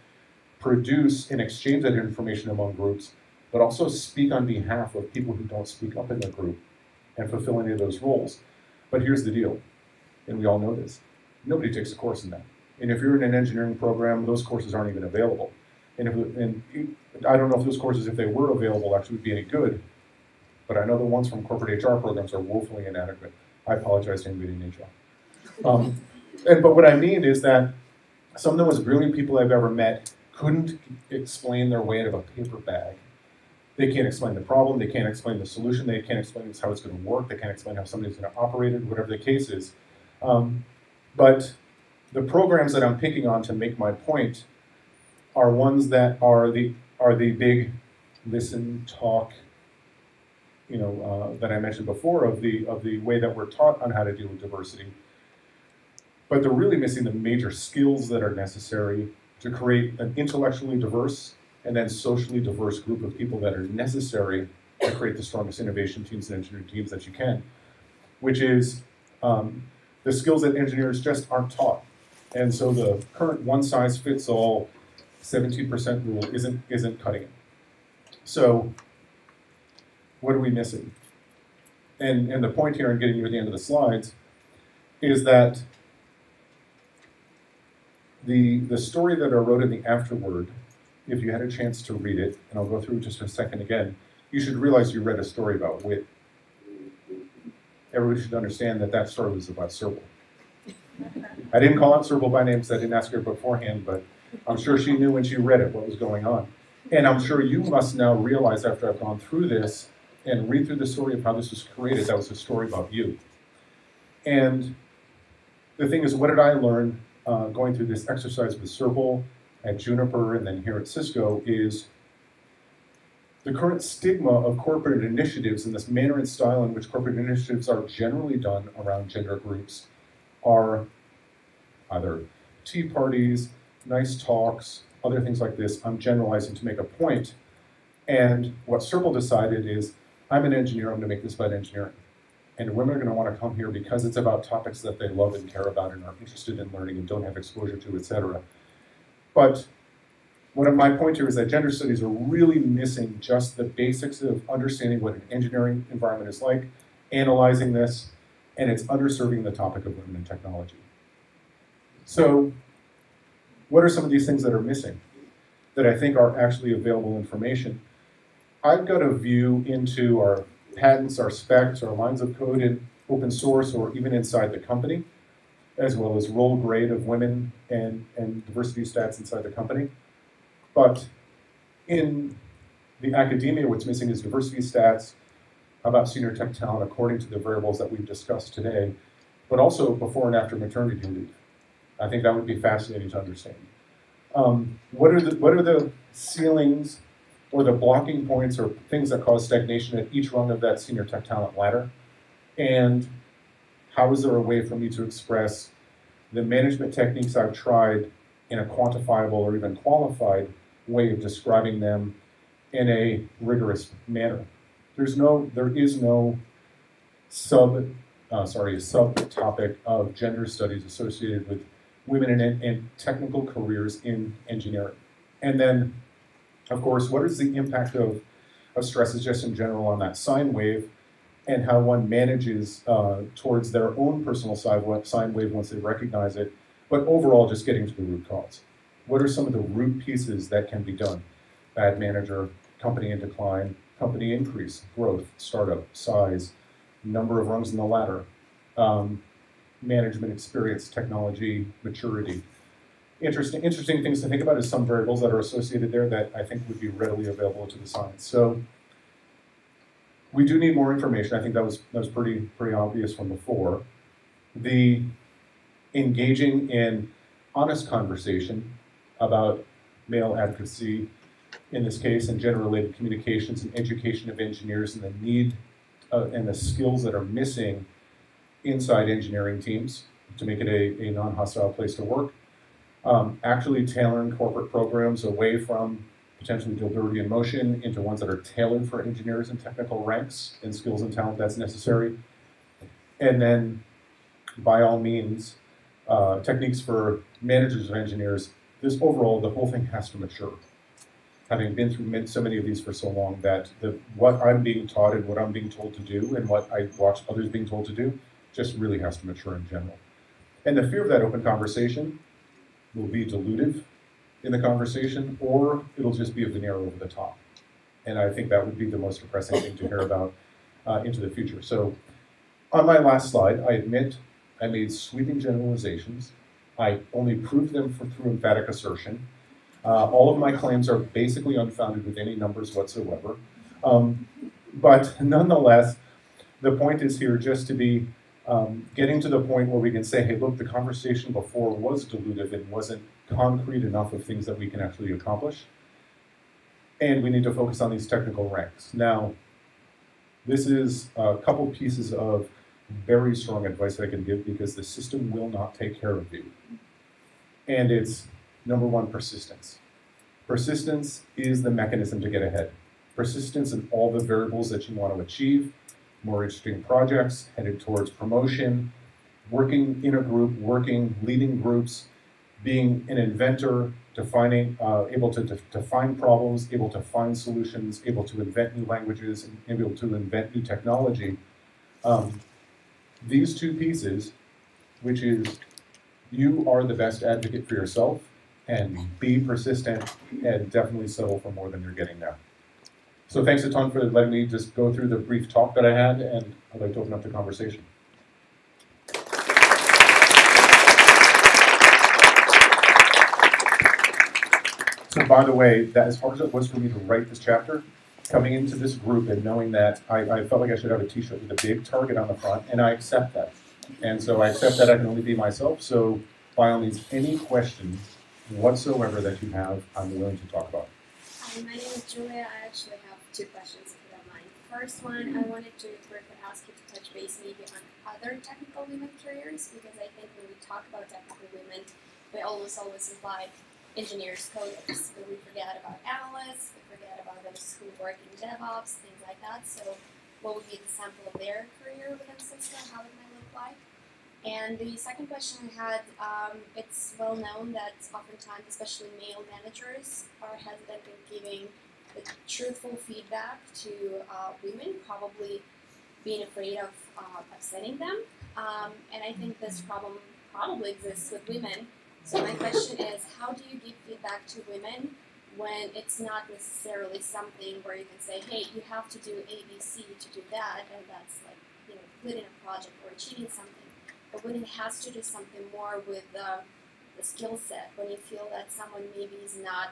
produce and exchange that information among groups, but also speak on behalf of people who don't speak up in the group and fulfill any of those roles. But here's the deal, and we all know this. Nobody takes a course in that. And if you're in an engineering program, those courses aren't even available. And, if, and I don't know if those courses, if they were available, actually would be any good, but I know the ones from corporate HR programs are woefully inadequate. I apologize to anybody in HR. Um, and, but what I mean is that some of the most brilliant people I've ever met couldn't explain their way out of a paper bag. They can't explain the problem, they can't explain the solution, they can't explain how it's going to work, they can't explain how somebody's going to operate it, whatever the case is. Um, but the programs that I'm picking on to make my point are ones that are the are the big listen, talk, you know, uh, that I mentioned before of the of the way that we're taught on how to deal with diversity. But they're really missing the major skills that are necessary to create an intellectually diverse and then socially diverse group of people that are necessary to create the strongest innovation teams and engineering teams that you can, which is um, the skills that engineers just aren't taught. And so the current one size fits all 17% rule isn't, isn't cutting it. So what are we missing? And, and the point here, in getting you at the end of the slides, is that the, the story that I wrote in the afterword, if you had a chance to read it, and I'll go through just a second again, you should realize you read a story about WIT. Everybody should understand that that story was about Serpil. I didn't call out Serpil by name because I didn't ask her beforehand, but I'm sure she knew when she read it what was going on. And I'm sure you must now realize after I've gone through this and read through the story of how this was created, that was a story about you. And the thing is, what did I learn uh, going through this exercise with Serpil at Juniper and then here at Cisco is the current stigma of corporate initiatives and this manner and style in which corporate initiatives are generally done around gender groups are either tea parties, nice talks, other things like this. I'm generalizing to make a point. And what Serpil decided is, I'm an engineer, I'm gonna make this about engineering. And women are gonna wanna come here because it's about topics that they love and care about and are interested in learning and don't have exposure to, etc. But one of my point here is that gender studies are really missing just the basics of understanding what an engineering environment is like, analyzing this, and it's underserving the topic of women in technology. So what are some of these things that are missing that I think are actually available information? I've got a view into our patents, our specs, our lines of code in open source or even inside the company, as well as role grade of women and, and diversity stats inside the company. But in the academia, what's missing is diversity stats how about senior tech talent according to the variables that we've discussed today, but also before and after maternity leave. I think that would be fascinating to understand. Um, what are the what are the ceilings or the blocking points or things that cause stagnation at each rung of that senior tech talent ladder? And how is there a way for me to express the management techniques I've tried in a quantifiable or even qualified way of describing them in a rigorous manner? There's no, there is no sub, uh, sorry, subtopic of gender studies associated with women in, in technical careers in engineering. And then, of course, what is the impact of, of stresses just in general on that sine wave and how one manages uh, towards their own personal sine wave once they recognize it, but overall just getting to the root cause. What are some of the root pieces that can be done? Bad manager, company in decline, company increase, growth, startup, size, number of rungs in the ladder, um, management experience, technology, maturity. Interesting, interesting things to think about is some variables that are associated there that I think would be readily available to the science. So we do need more information. I think that was that was pretty pretty obvious from before. The engaging in honest conversation about male advocacy in this case and gender-related communications and education of engineers and the need uh, and the skills that are missing inside engineering teams to make it a, a non-hostile place to work. Um, actually tailoring corporate programs away from potentially Dilbert in motion into ones that are tailored for engineers and technical ranks and skills and talent that's necessary. And then, by all means, uh, techniques for managers of engineers. This overall, the whole thing has to mature. Having been through so many of these for so long, that the, what I'm being taught and what I'm being told to do and what I watch others being told to do just really has to mature in general. And the fear of that open conversation will be dilutive in the conversation, or it'll just be a veneer over the top. And I think that would be the most depressing thing to hear about uh, into the future. So, on my last slide, I admit I made sweeping generalizations. I only proved them for, through emphatic assertion. Uh, all of my claims are basically unfounded with any numbers whatsoever. Um, but nonetheless, the point is here just to be um, getting to the point where we can say, hey, look, the conversation before was dilutive and wasn't concrete enough of things that we can actually accomplish. And we need to focus on these technical ranks. Now, this is a couple pieces of very strong advice that I can give because the system will not take care of you. And it's number one, persistence. Persistence is the mechanism to get ahead. Persistence in all the variables that you want to achieve, more interesting projects, headed towards promotion, working in a group, working, leading groups, being an inventor, defining, uh, able to define problems, able to find solutions, able to invent new languages, and able to invent new technology. Um, these two pieces, which is you are the best advocate for yourself, and be persistent, and definitely settle for more than you're getting now. So thanks a ton for letting me just go through the brief talk that I had, and I'd like to open up the conversation. So by the way, that as hard as it was for me to write this chapter, coming into this group and knowing that I, I felt like I should have a t-shirt with a big target on the front, and I accept that. And so I accept that I can only be myself, so by all means, any questions whatsoever that you have, I'm willing to talk about. Hi, my name is Julia. I actually have two questions, if you don't mind. First one, I wanted to briefly ask you to touch base maybe on other technical women careers, because I think when we talk about technical women, we always, always imply engineers, coders, but we forget about analysts, we forget about those who work in DevOps, things like that. So what would be the sample of their career within Cisco, how it might look like? And the second question I had, um, it's well known that oftentimes, especially male managers, are hesitant in giving truthful feedback to uh, women, probably being afraid of uh, upsetting them. Um, and I think this problem probably exists with women. So my question is, how do you give feedback to women when it's not necessarily something where you can say, hey, you have to do A, B, C to do that, and that's like, you know, completing a project or achieving something but when it has to do something more with the skill set, when you feel that someone maybe is not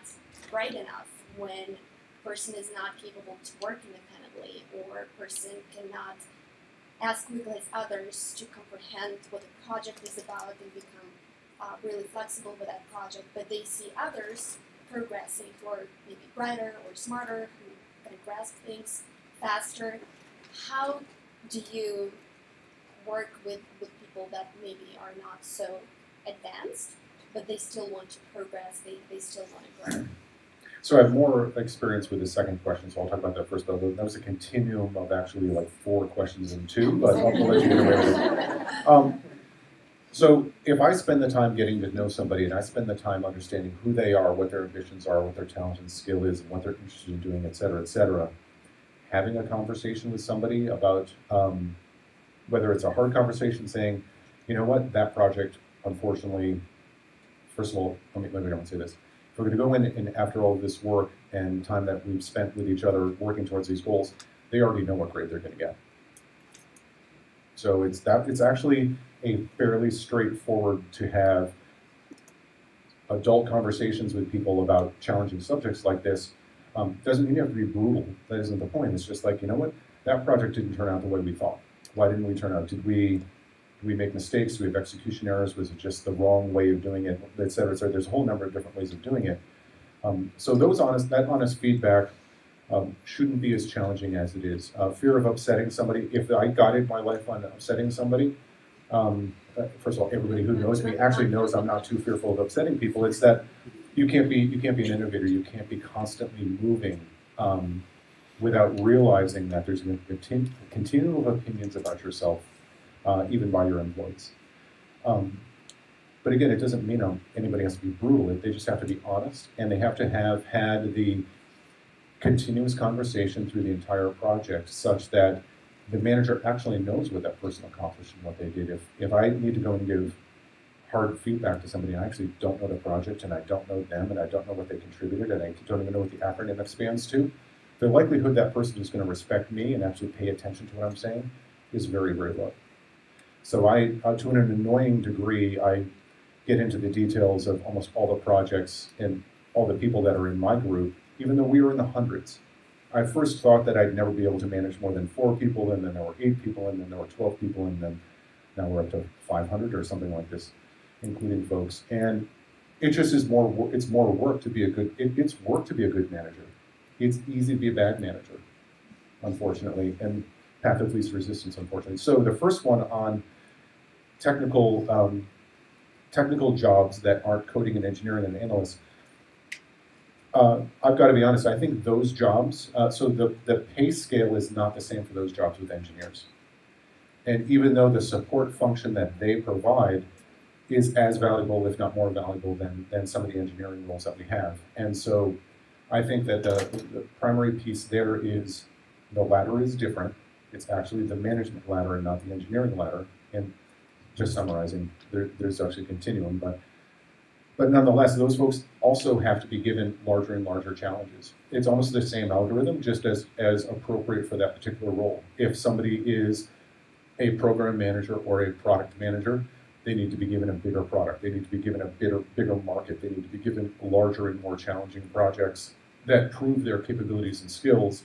bright enough, when person is not capable to work independently, or person cannot as quickly as others to comprehend what the project is about and become uh, really flexible with that project, but they see others progressing who are maybe brighter or smarter, who can grasp things faster. How do you work with, with people that maybe are not so advanced, but they still want to progress, they, they still want to grow. So I have more experience with the second question, so I'll talk about that first. But that was a continuum of actually like four questions in two, but I'll, I'll let you get away with it. Um, so if I spend the time getting to know somebody and I spend the time understanding who they are, what their ambitions are, what their talent and skill is, and what they're interested in doing, et cetera, et cetera, having a conversation with somebody about um, whether it's a hard conversation saying, you know what, that project, unfortunately, first of all, let me, let me don't say this. We're going to go in and after all this work and time that we've spent with each other working towards these goals, they already know what grade they're going to get. So it's that it's actually a fairly straightforward to have adult conversations with people about challenging subjects like this. Um, doesn't mean you have to be brutal. That isn't the point. It's just like you know what, that project didn't turn out the way we thought. Why didn't we turn out? Did we we make mistakes? We have execution errors? Was it just the wrong way of doing it? Et cetera, et cetera. There's a whole number of different ways of doing it. Um, so those honest, that honest feedback um, shouldn't be as challenging as it is. Uh, fear of upsetting somebody. If I guided my life on upsetting somebody, um, uh, first of all, everybody who knows me actually knows I'm not too fearful of upsetting people. It's that you can't be you can't be an innovator. You can't be constantly moving um, without realizing that there's a continuum of opinions about yourself uh, even by your employees. Um, but again, it doesn't mean anybody has to be brutal. They just have to be honest, and they have to have had the continuous conversation through the entire project, such that the manager actually knows what that person accomplished and what they did. If if I need to go and give hard feedback to somebody, I actually don't know the project, and I don't know them, and I don't know what they contributed, and I don't even know what the acronym expands to. The likelihood that person is going to respect me and actually pay attention to what I'm saying is very, very low. So I, uh, to an annoying degree, I get into the details of almost all the projects and all the people that are in my group, even though we are in the hundreds. I first thought that I'd never be able to manage more than four people, and then there were eight people, and then there were 12 people, and then now we're up to 500 or something like this, including folks. And it just is more, it's more work to be a good, it, it's work to be a good manager. It's easy to be a bad manager, unfortunately, and path of least resistance, unfortunately. So the first one on technical, um, technical jobs that aren't coding and engineering and analysts, uh, I've got to be honest, I think those jobs, uh, so the, the pay scale is not the same for those jobs with engineers. And even though the support function that they provide is as valuable, if not more valuable, than, than some of the engineering roles that we have. And so I think that the, the primary piece there is the ladder is different. It's actually the management ladder and not the engineering ladder. And just summarizing, there, there's actually a continuum, but but nonetheless, those folks also have to be given larger and larger challenges. It's almost the same algorithm, just as, as appropriate for that particular role. If somebody is a program manager or a product manager, they need to be given a bigger product. They need to be given a bigger, bigger market. They need to be given larger and more challenging projects that prove their capabilities and skills,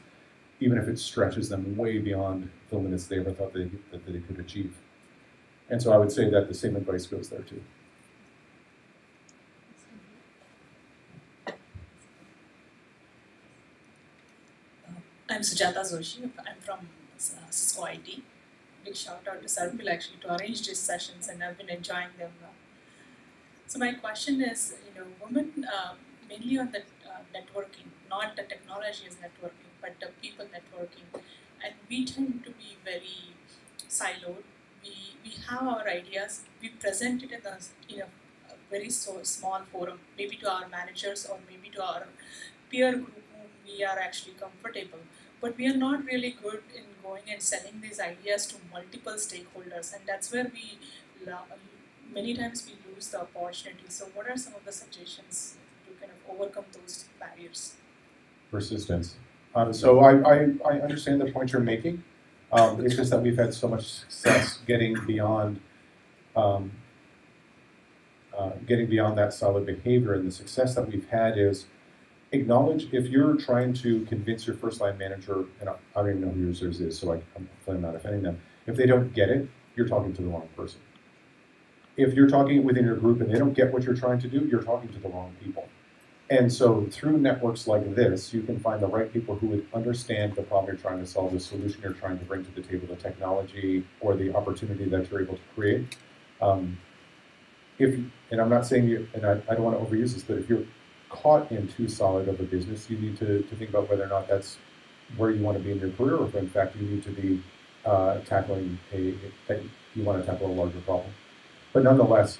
even if it stretches them way beyond the limits they ever thought they, that they could achieve. And so I would say that the same advice goes there too. I'm Sujata Joshi. I'm from uh, Cisco IT. Big shout out to Serpil actually to arrange these sessions, and I've been enjoying them. Uh, so my question is, you know, women uh, mainly on the uh, networking, not the technology is networking, but the people networking, and we tend to be very siloed. We we have our ideas, we present it in a in a, a very so small forum, maybe to our managers or maybe to our peer group whom we are actually comfortable. But we are not really good in going and selling these ideas to multiple stakeholders and that's where we many times we lose the opportunity. So what are some of the suggestions to kind of overcome those barriers? Persistence. Um, so I, I, I understand the point you're making um, it's just that we've had so much success getting beyond um, uh, getting beyond that solid behavior and the success that we've had is acknowledge if you're trying to convince your first line manager, and I, don't even know who yours is, so I, I'm not offending them. If they don't get it, you're talking to the wrong person. If you're talking within your group and they don't get what you're trying to do, you're talking to the wrong people. And so through networks like this, you can find the right people who would understand the problem you're trying to solve, the solution you're trying to bring to the table, the technology or the opportunity that you're able to create. Um, if and I'm not saying you, and I, I don't want to overuse this, but if you're caught in too solid of a business, you need to, to think about whether or not that's where you want to be in your career, or if in fact you need to be uh, tackling a, a, you want to tackle a larger problem. But nonetheless,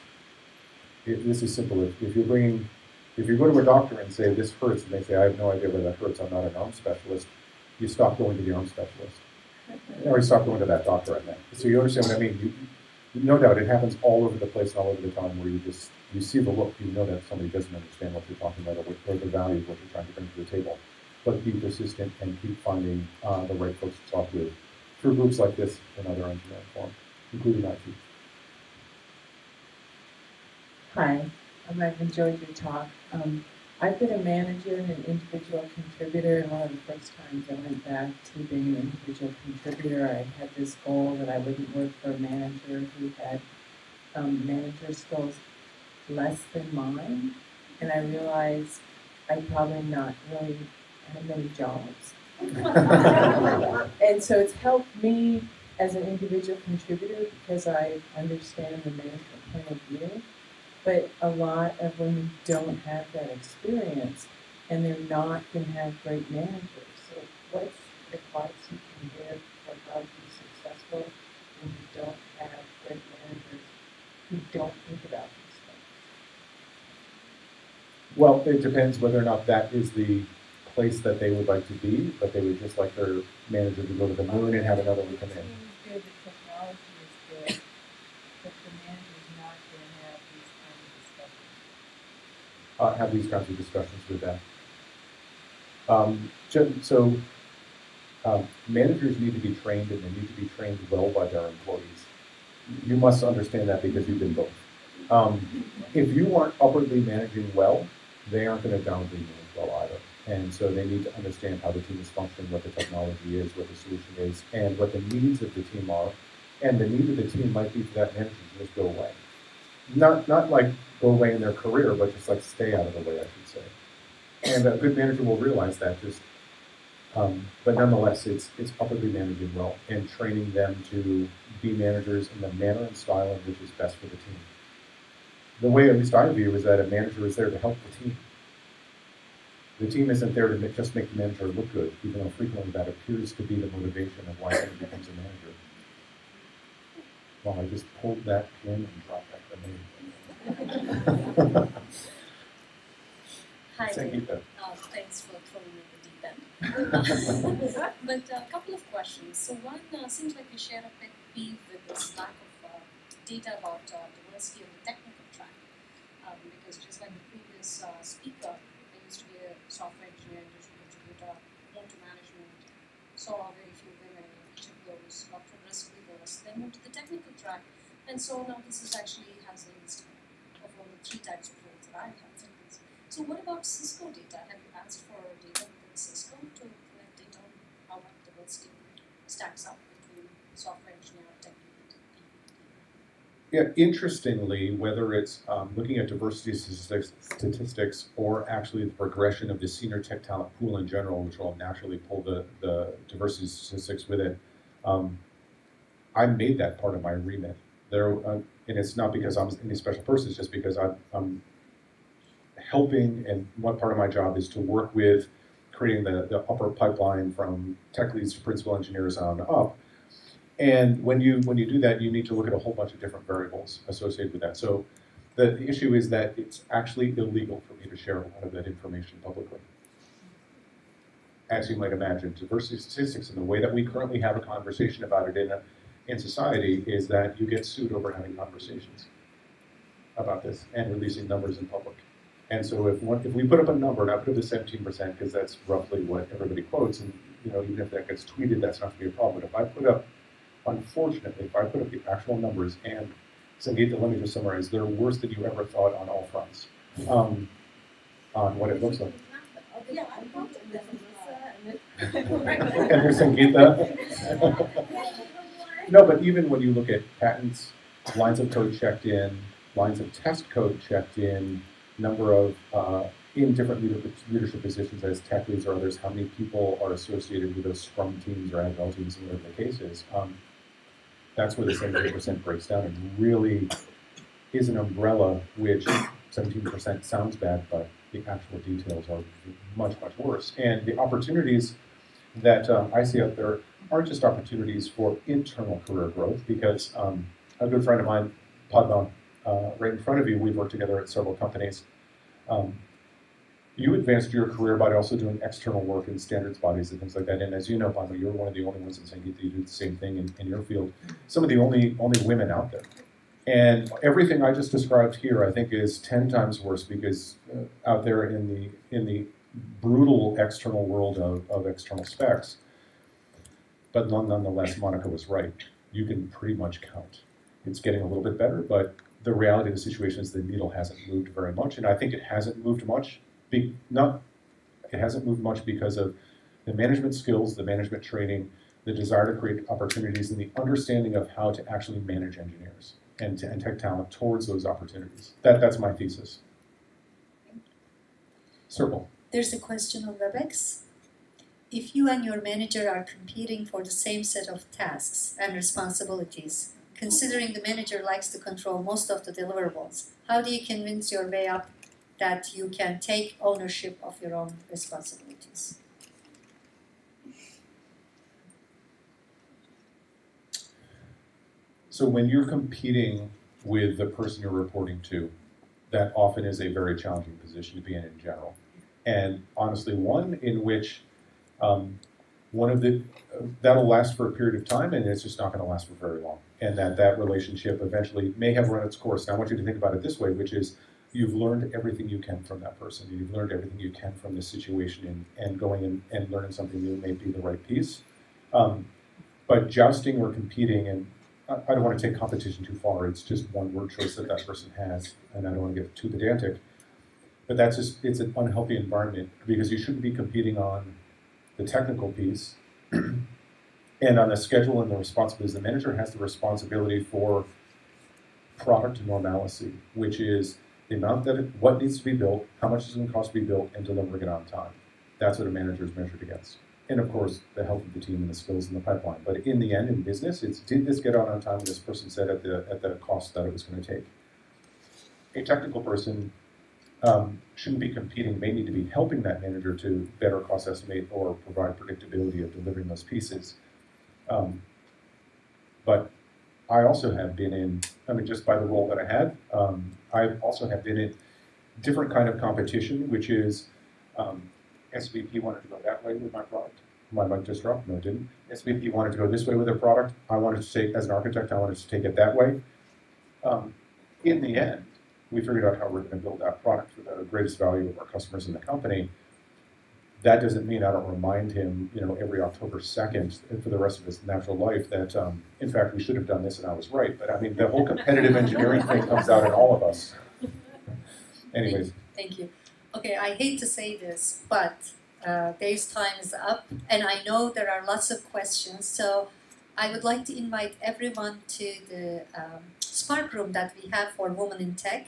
it, this is simple. If, if you're bringing, if you go to a doctor and say this hurts, and they say I have no idea where that hurts, I'm not an arm specialist, you stop going to the arm specialist, or you stop going to that doctor. I meant. So you understand what I mean? You, no doubt it happens all over the place and all over the time where you just you see the look, you know that somebody doesn't understand what you're talking about or, what, or the value of what you're trying to bring to the table. But be persistent and keep finding uh, the right folks to talk with through groups like this and other engineering forums, including IT. Hi, I've enjoyed your talk. Um, I've been a manager and an individual contributor, and one of the first times I went back to being an individual contributor, I had this goal that I wouldn't work for a manager who had um, manager skills less than mine, and I realized I probably not really have many jobs. and so it's helped me as an individual contributor because I understand the management point of view. But a lot of women don't have that experience and they're not going to have great managers. So, what's advice you can give for how to be successful when you don't have great managers who don't think about these things? Well, it depends whether or not that is the place that they would like to be, but they would just like their manager to go to the moon and have another one come in. Good, the technology is good, but the manager's not going to have these kind of discussions. Uh, have these kinds of discussions with them. Um, so, uh, managers need to be trained and they need to be trained well by their employees. You must understand that because you've been both. Um, if you aren't upwardly managing well, they aren't going to downwardly manage well either. And so they need to understand how the team is functioning, what the technology is, what the solution is, and what the needs of the team are. And the need of the team might be for that manager to just go away. Not, not like go away in their career, but just like stay out of the way, I should say. And a good manager will realize that just um, but nonetheless, it's it's publicly managing well and training them to be managers in the manner and style in which is best for the team. The way at least I view is that a manager is there to help the team. The team isn't there to make, just make the manager look good, even though frequently that appears to be the motivation of why someone becomes a manager. Well, I just pulled that pin and dropped grenade. Hi there. Sangeeta. Uh, thanks for throwing me the deep end. but a couple of questions. So one uh, seems like you share a pet peeve with this lack of uh, data about uh, diversity on the technical track. Um, because just like the previous uh, speaker, there used to be a software engineer, digital contributor, moved to management, saw very few women in each of those, got progressively worse, then moved to the technical track, and so now this is actually has a list of types of roles that I have. So what about Cisco data? Have you asked for data within Cisco to collect data on how much diversity stacks up between software engineer, tech lead, Yeah, interestingly, whether it's um, looking at diversity statistics, statistics or actually the progression of the senior tech talent pool in general, which will naturally pull the, the diversity statistics with it, um, I made that part of my remit. There, uh, and it's not because I'm any special person, it's just because I'm, I'm helping, and one part of my job is to work with creating the, the upper pipeline from tech leads to principal engineers on up. And when you when you do that, you need to look at a whole bunch of different variables associated with that. So the, the issue is that it's actually illegal for me to share a lot of that information publicly. As you might imagine, diversity statistics and the way that we currently have a conversation about it in a, in society is that you get sued over having conversations about this and releasing numbers in public. And so if one, if we put up a number, and I put up the seventeen percent because that's roughly what everybody quotes, and you know even if that gets tweeted, that's not going to be a problem. But if I put up, unfortunately, if I put up the actual numbers and Sangeeta, let me just summarize, they're worse than you ever thought on all fronts. Um, on what it looks like. Yeah, and there's Sangeeta. No, but even when you look at patents, lines of code checked in, lines of test code checked in, number of uh, in different leadership positions as tech leads or others, how many people are associated with those Scrum teams or Agile teams, whatever the case is. Um, that's where the 17% breaks down and really is an umbrella, which 17% sounds bad, but the actual details are much, much worse. And the opportunities that um, I see out there aren't just opportunities for internal career growth, because um, a good friend of mine, Padma, uh, right in front of you, we've worked together at several companies. Um, you advanced your career by also doing external work in standards bodies and things like that. And as you know, Padma, you're one of the only ones in Sangeeta you do the same thing in, in your field. Some of the only only women out there. And everything I just described here, I think, is ten times worse because uh, out there in the in the brutal external world of, of external specs. But nonetheless, Monica was right. You can pretty much count. It's getting a little bit better, but the reality of the situation is the needle hasn't moved very much, and I think it hasn't moved much. Be, not, it hasn't moved much because of the management skills, the management training, the desire to create opportunities, and the understanding of how to actually manage engineers and, and tech talent towards those opportunities. That, that's my thesis. Circle. There's a question on WebEx. If you and your manager are competing for the same set of tasks and responsibilities, considering the manager likes to control most of the deliverables, how do you convince your way up that you can take ownership of your own responsibilities? So when you're competing with the person you're reporting to, that often is a very challenging position to be in in general. And honestly, one in which um, one of the uh, that'll last for a period of time, and it's just not going to last for very long and that that relationship eventually may have run its course. And I want you to think about it this way, which is you've learned everything you can from that person. You've learned everything you can from this situation and, and going and, and learning something new may be the right piece. Um, but jousting or competing, and I, I don't want to take competition too far, it's just one word choice that that person has, and I don't want to get too pedantic. but that's just, it's an unhealthy environment because you shouldn't be competing on the technical piece and on the schedule and the responsibilities. The manager has the responsibility for product normalcy, which is the amount that it, what needs to be built, how much is going to cost to be built, and delivering it on time. That's what a manager is measured against. And of course, the health of the team and the skills in the pipeline. But in the end, in business, it's did this get out on time? This person said at the at the cost that it was going to take. A technical person um, shouldn't be competing, may need to be helping that manager to better cost estimate or provide predictability of delivering those pieces. Um, but I also have been in, I mean, just by the role that I had, um, I also have been in different kind of competition, which is um, SVP wanted to go that way with my product. My mic just dropped, no it didn't. SVP wanted to go this way with their product. I wanted to take, as an architect, I wanted to take it that way. Um, in the end, we figured out how we're going to build that product for the greatest value of our customers in the company. That doesn't mean I don't remind him, you know, every October 2nd for the rest of his natural life that, um, in fact, we should have done this and I was right. But I mean, the whole competitive engineering thing comes out in all of us. Anyways, Thank you. Okay, I hate to say this, but uh, Dave's time is up, and I know there are lots of questions. So I would like to invite everyone to the um, Spark Room that we have for Women in Tech.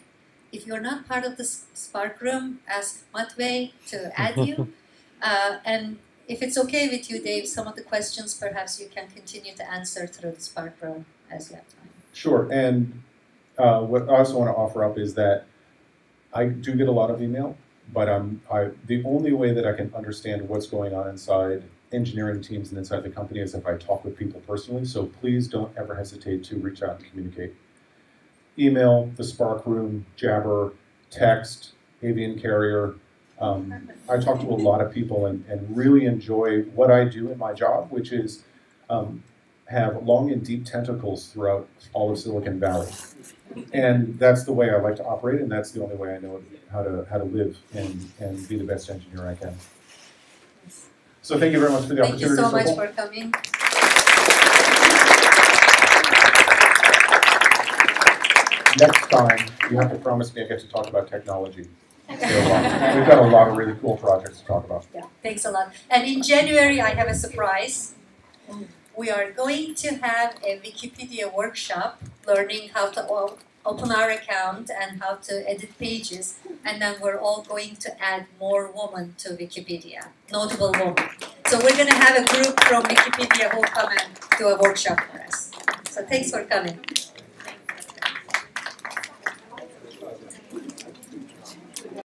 If you're not part of the Spark Room, ask Matvey to add you. uh, and if it's okay with you, Dave, some of the questions perhaps you can continue to answer through the Spark Room as you have time. Sure, and uh, what I also want to offer up is that I do get a lot of email, but um, I, the only way that I can understand what's going on inside engineering teams and inside the company is if I talk with people personally. So please don't ever hesitate to reach out and communicate. Email, the Spark Room, Jabber, text, Avian Carrier. Um, I talk to a lot of people and, and really enjoy what I do in my job, which is um, have long and deep tentacles throughout all of Silicon Valley. And that's the way I like to operate, and that's the only way I know how to how to live and, and be the best engineer I can. So thank you very much for the Thank you opportunity. so much for coming. Next time, you have to promise me I get to talk about technology. We've got a lot of really cool projects to talk about. Yeah, thanks a lot. And in January, I have a surprise. We are going to have a Wikipedia workshop learning how to open our account and how to edit pages. And then we're all going to add more women to Wikipedia, notable women. So we're going to have a group from Wikipedia who will come and do a workshop for us. So thanks for coming.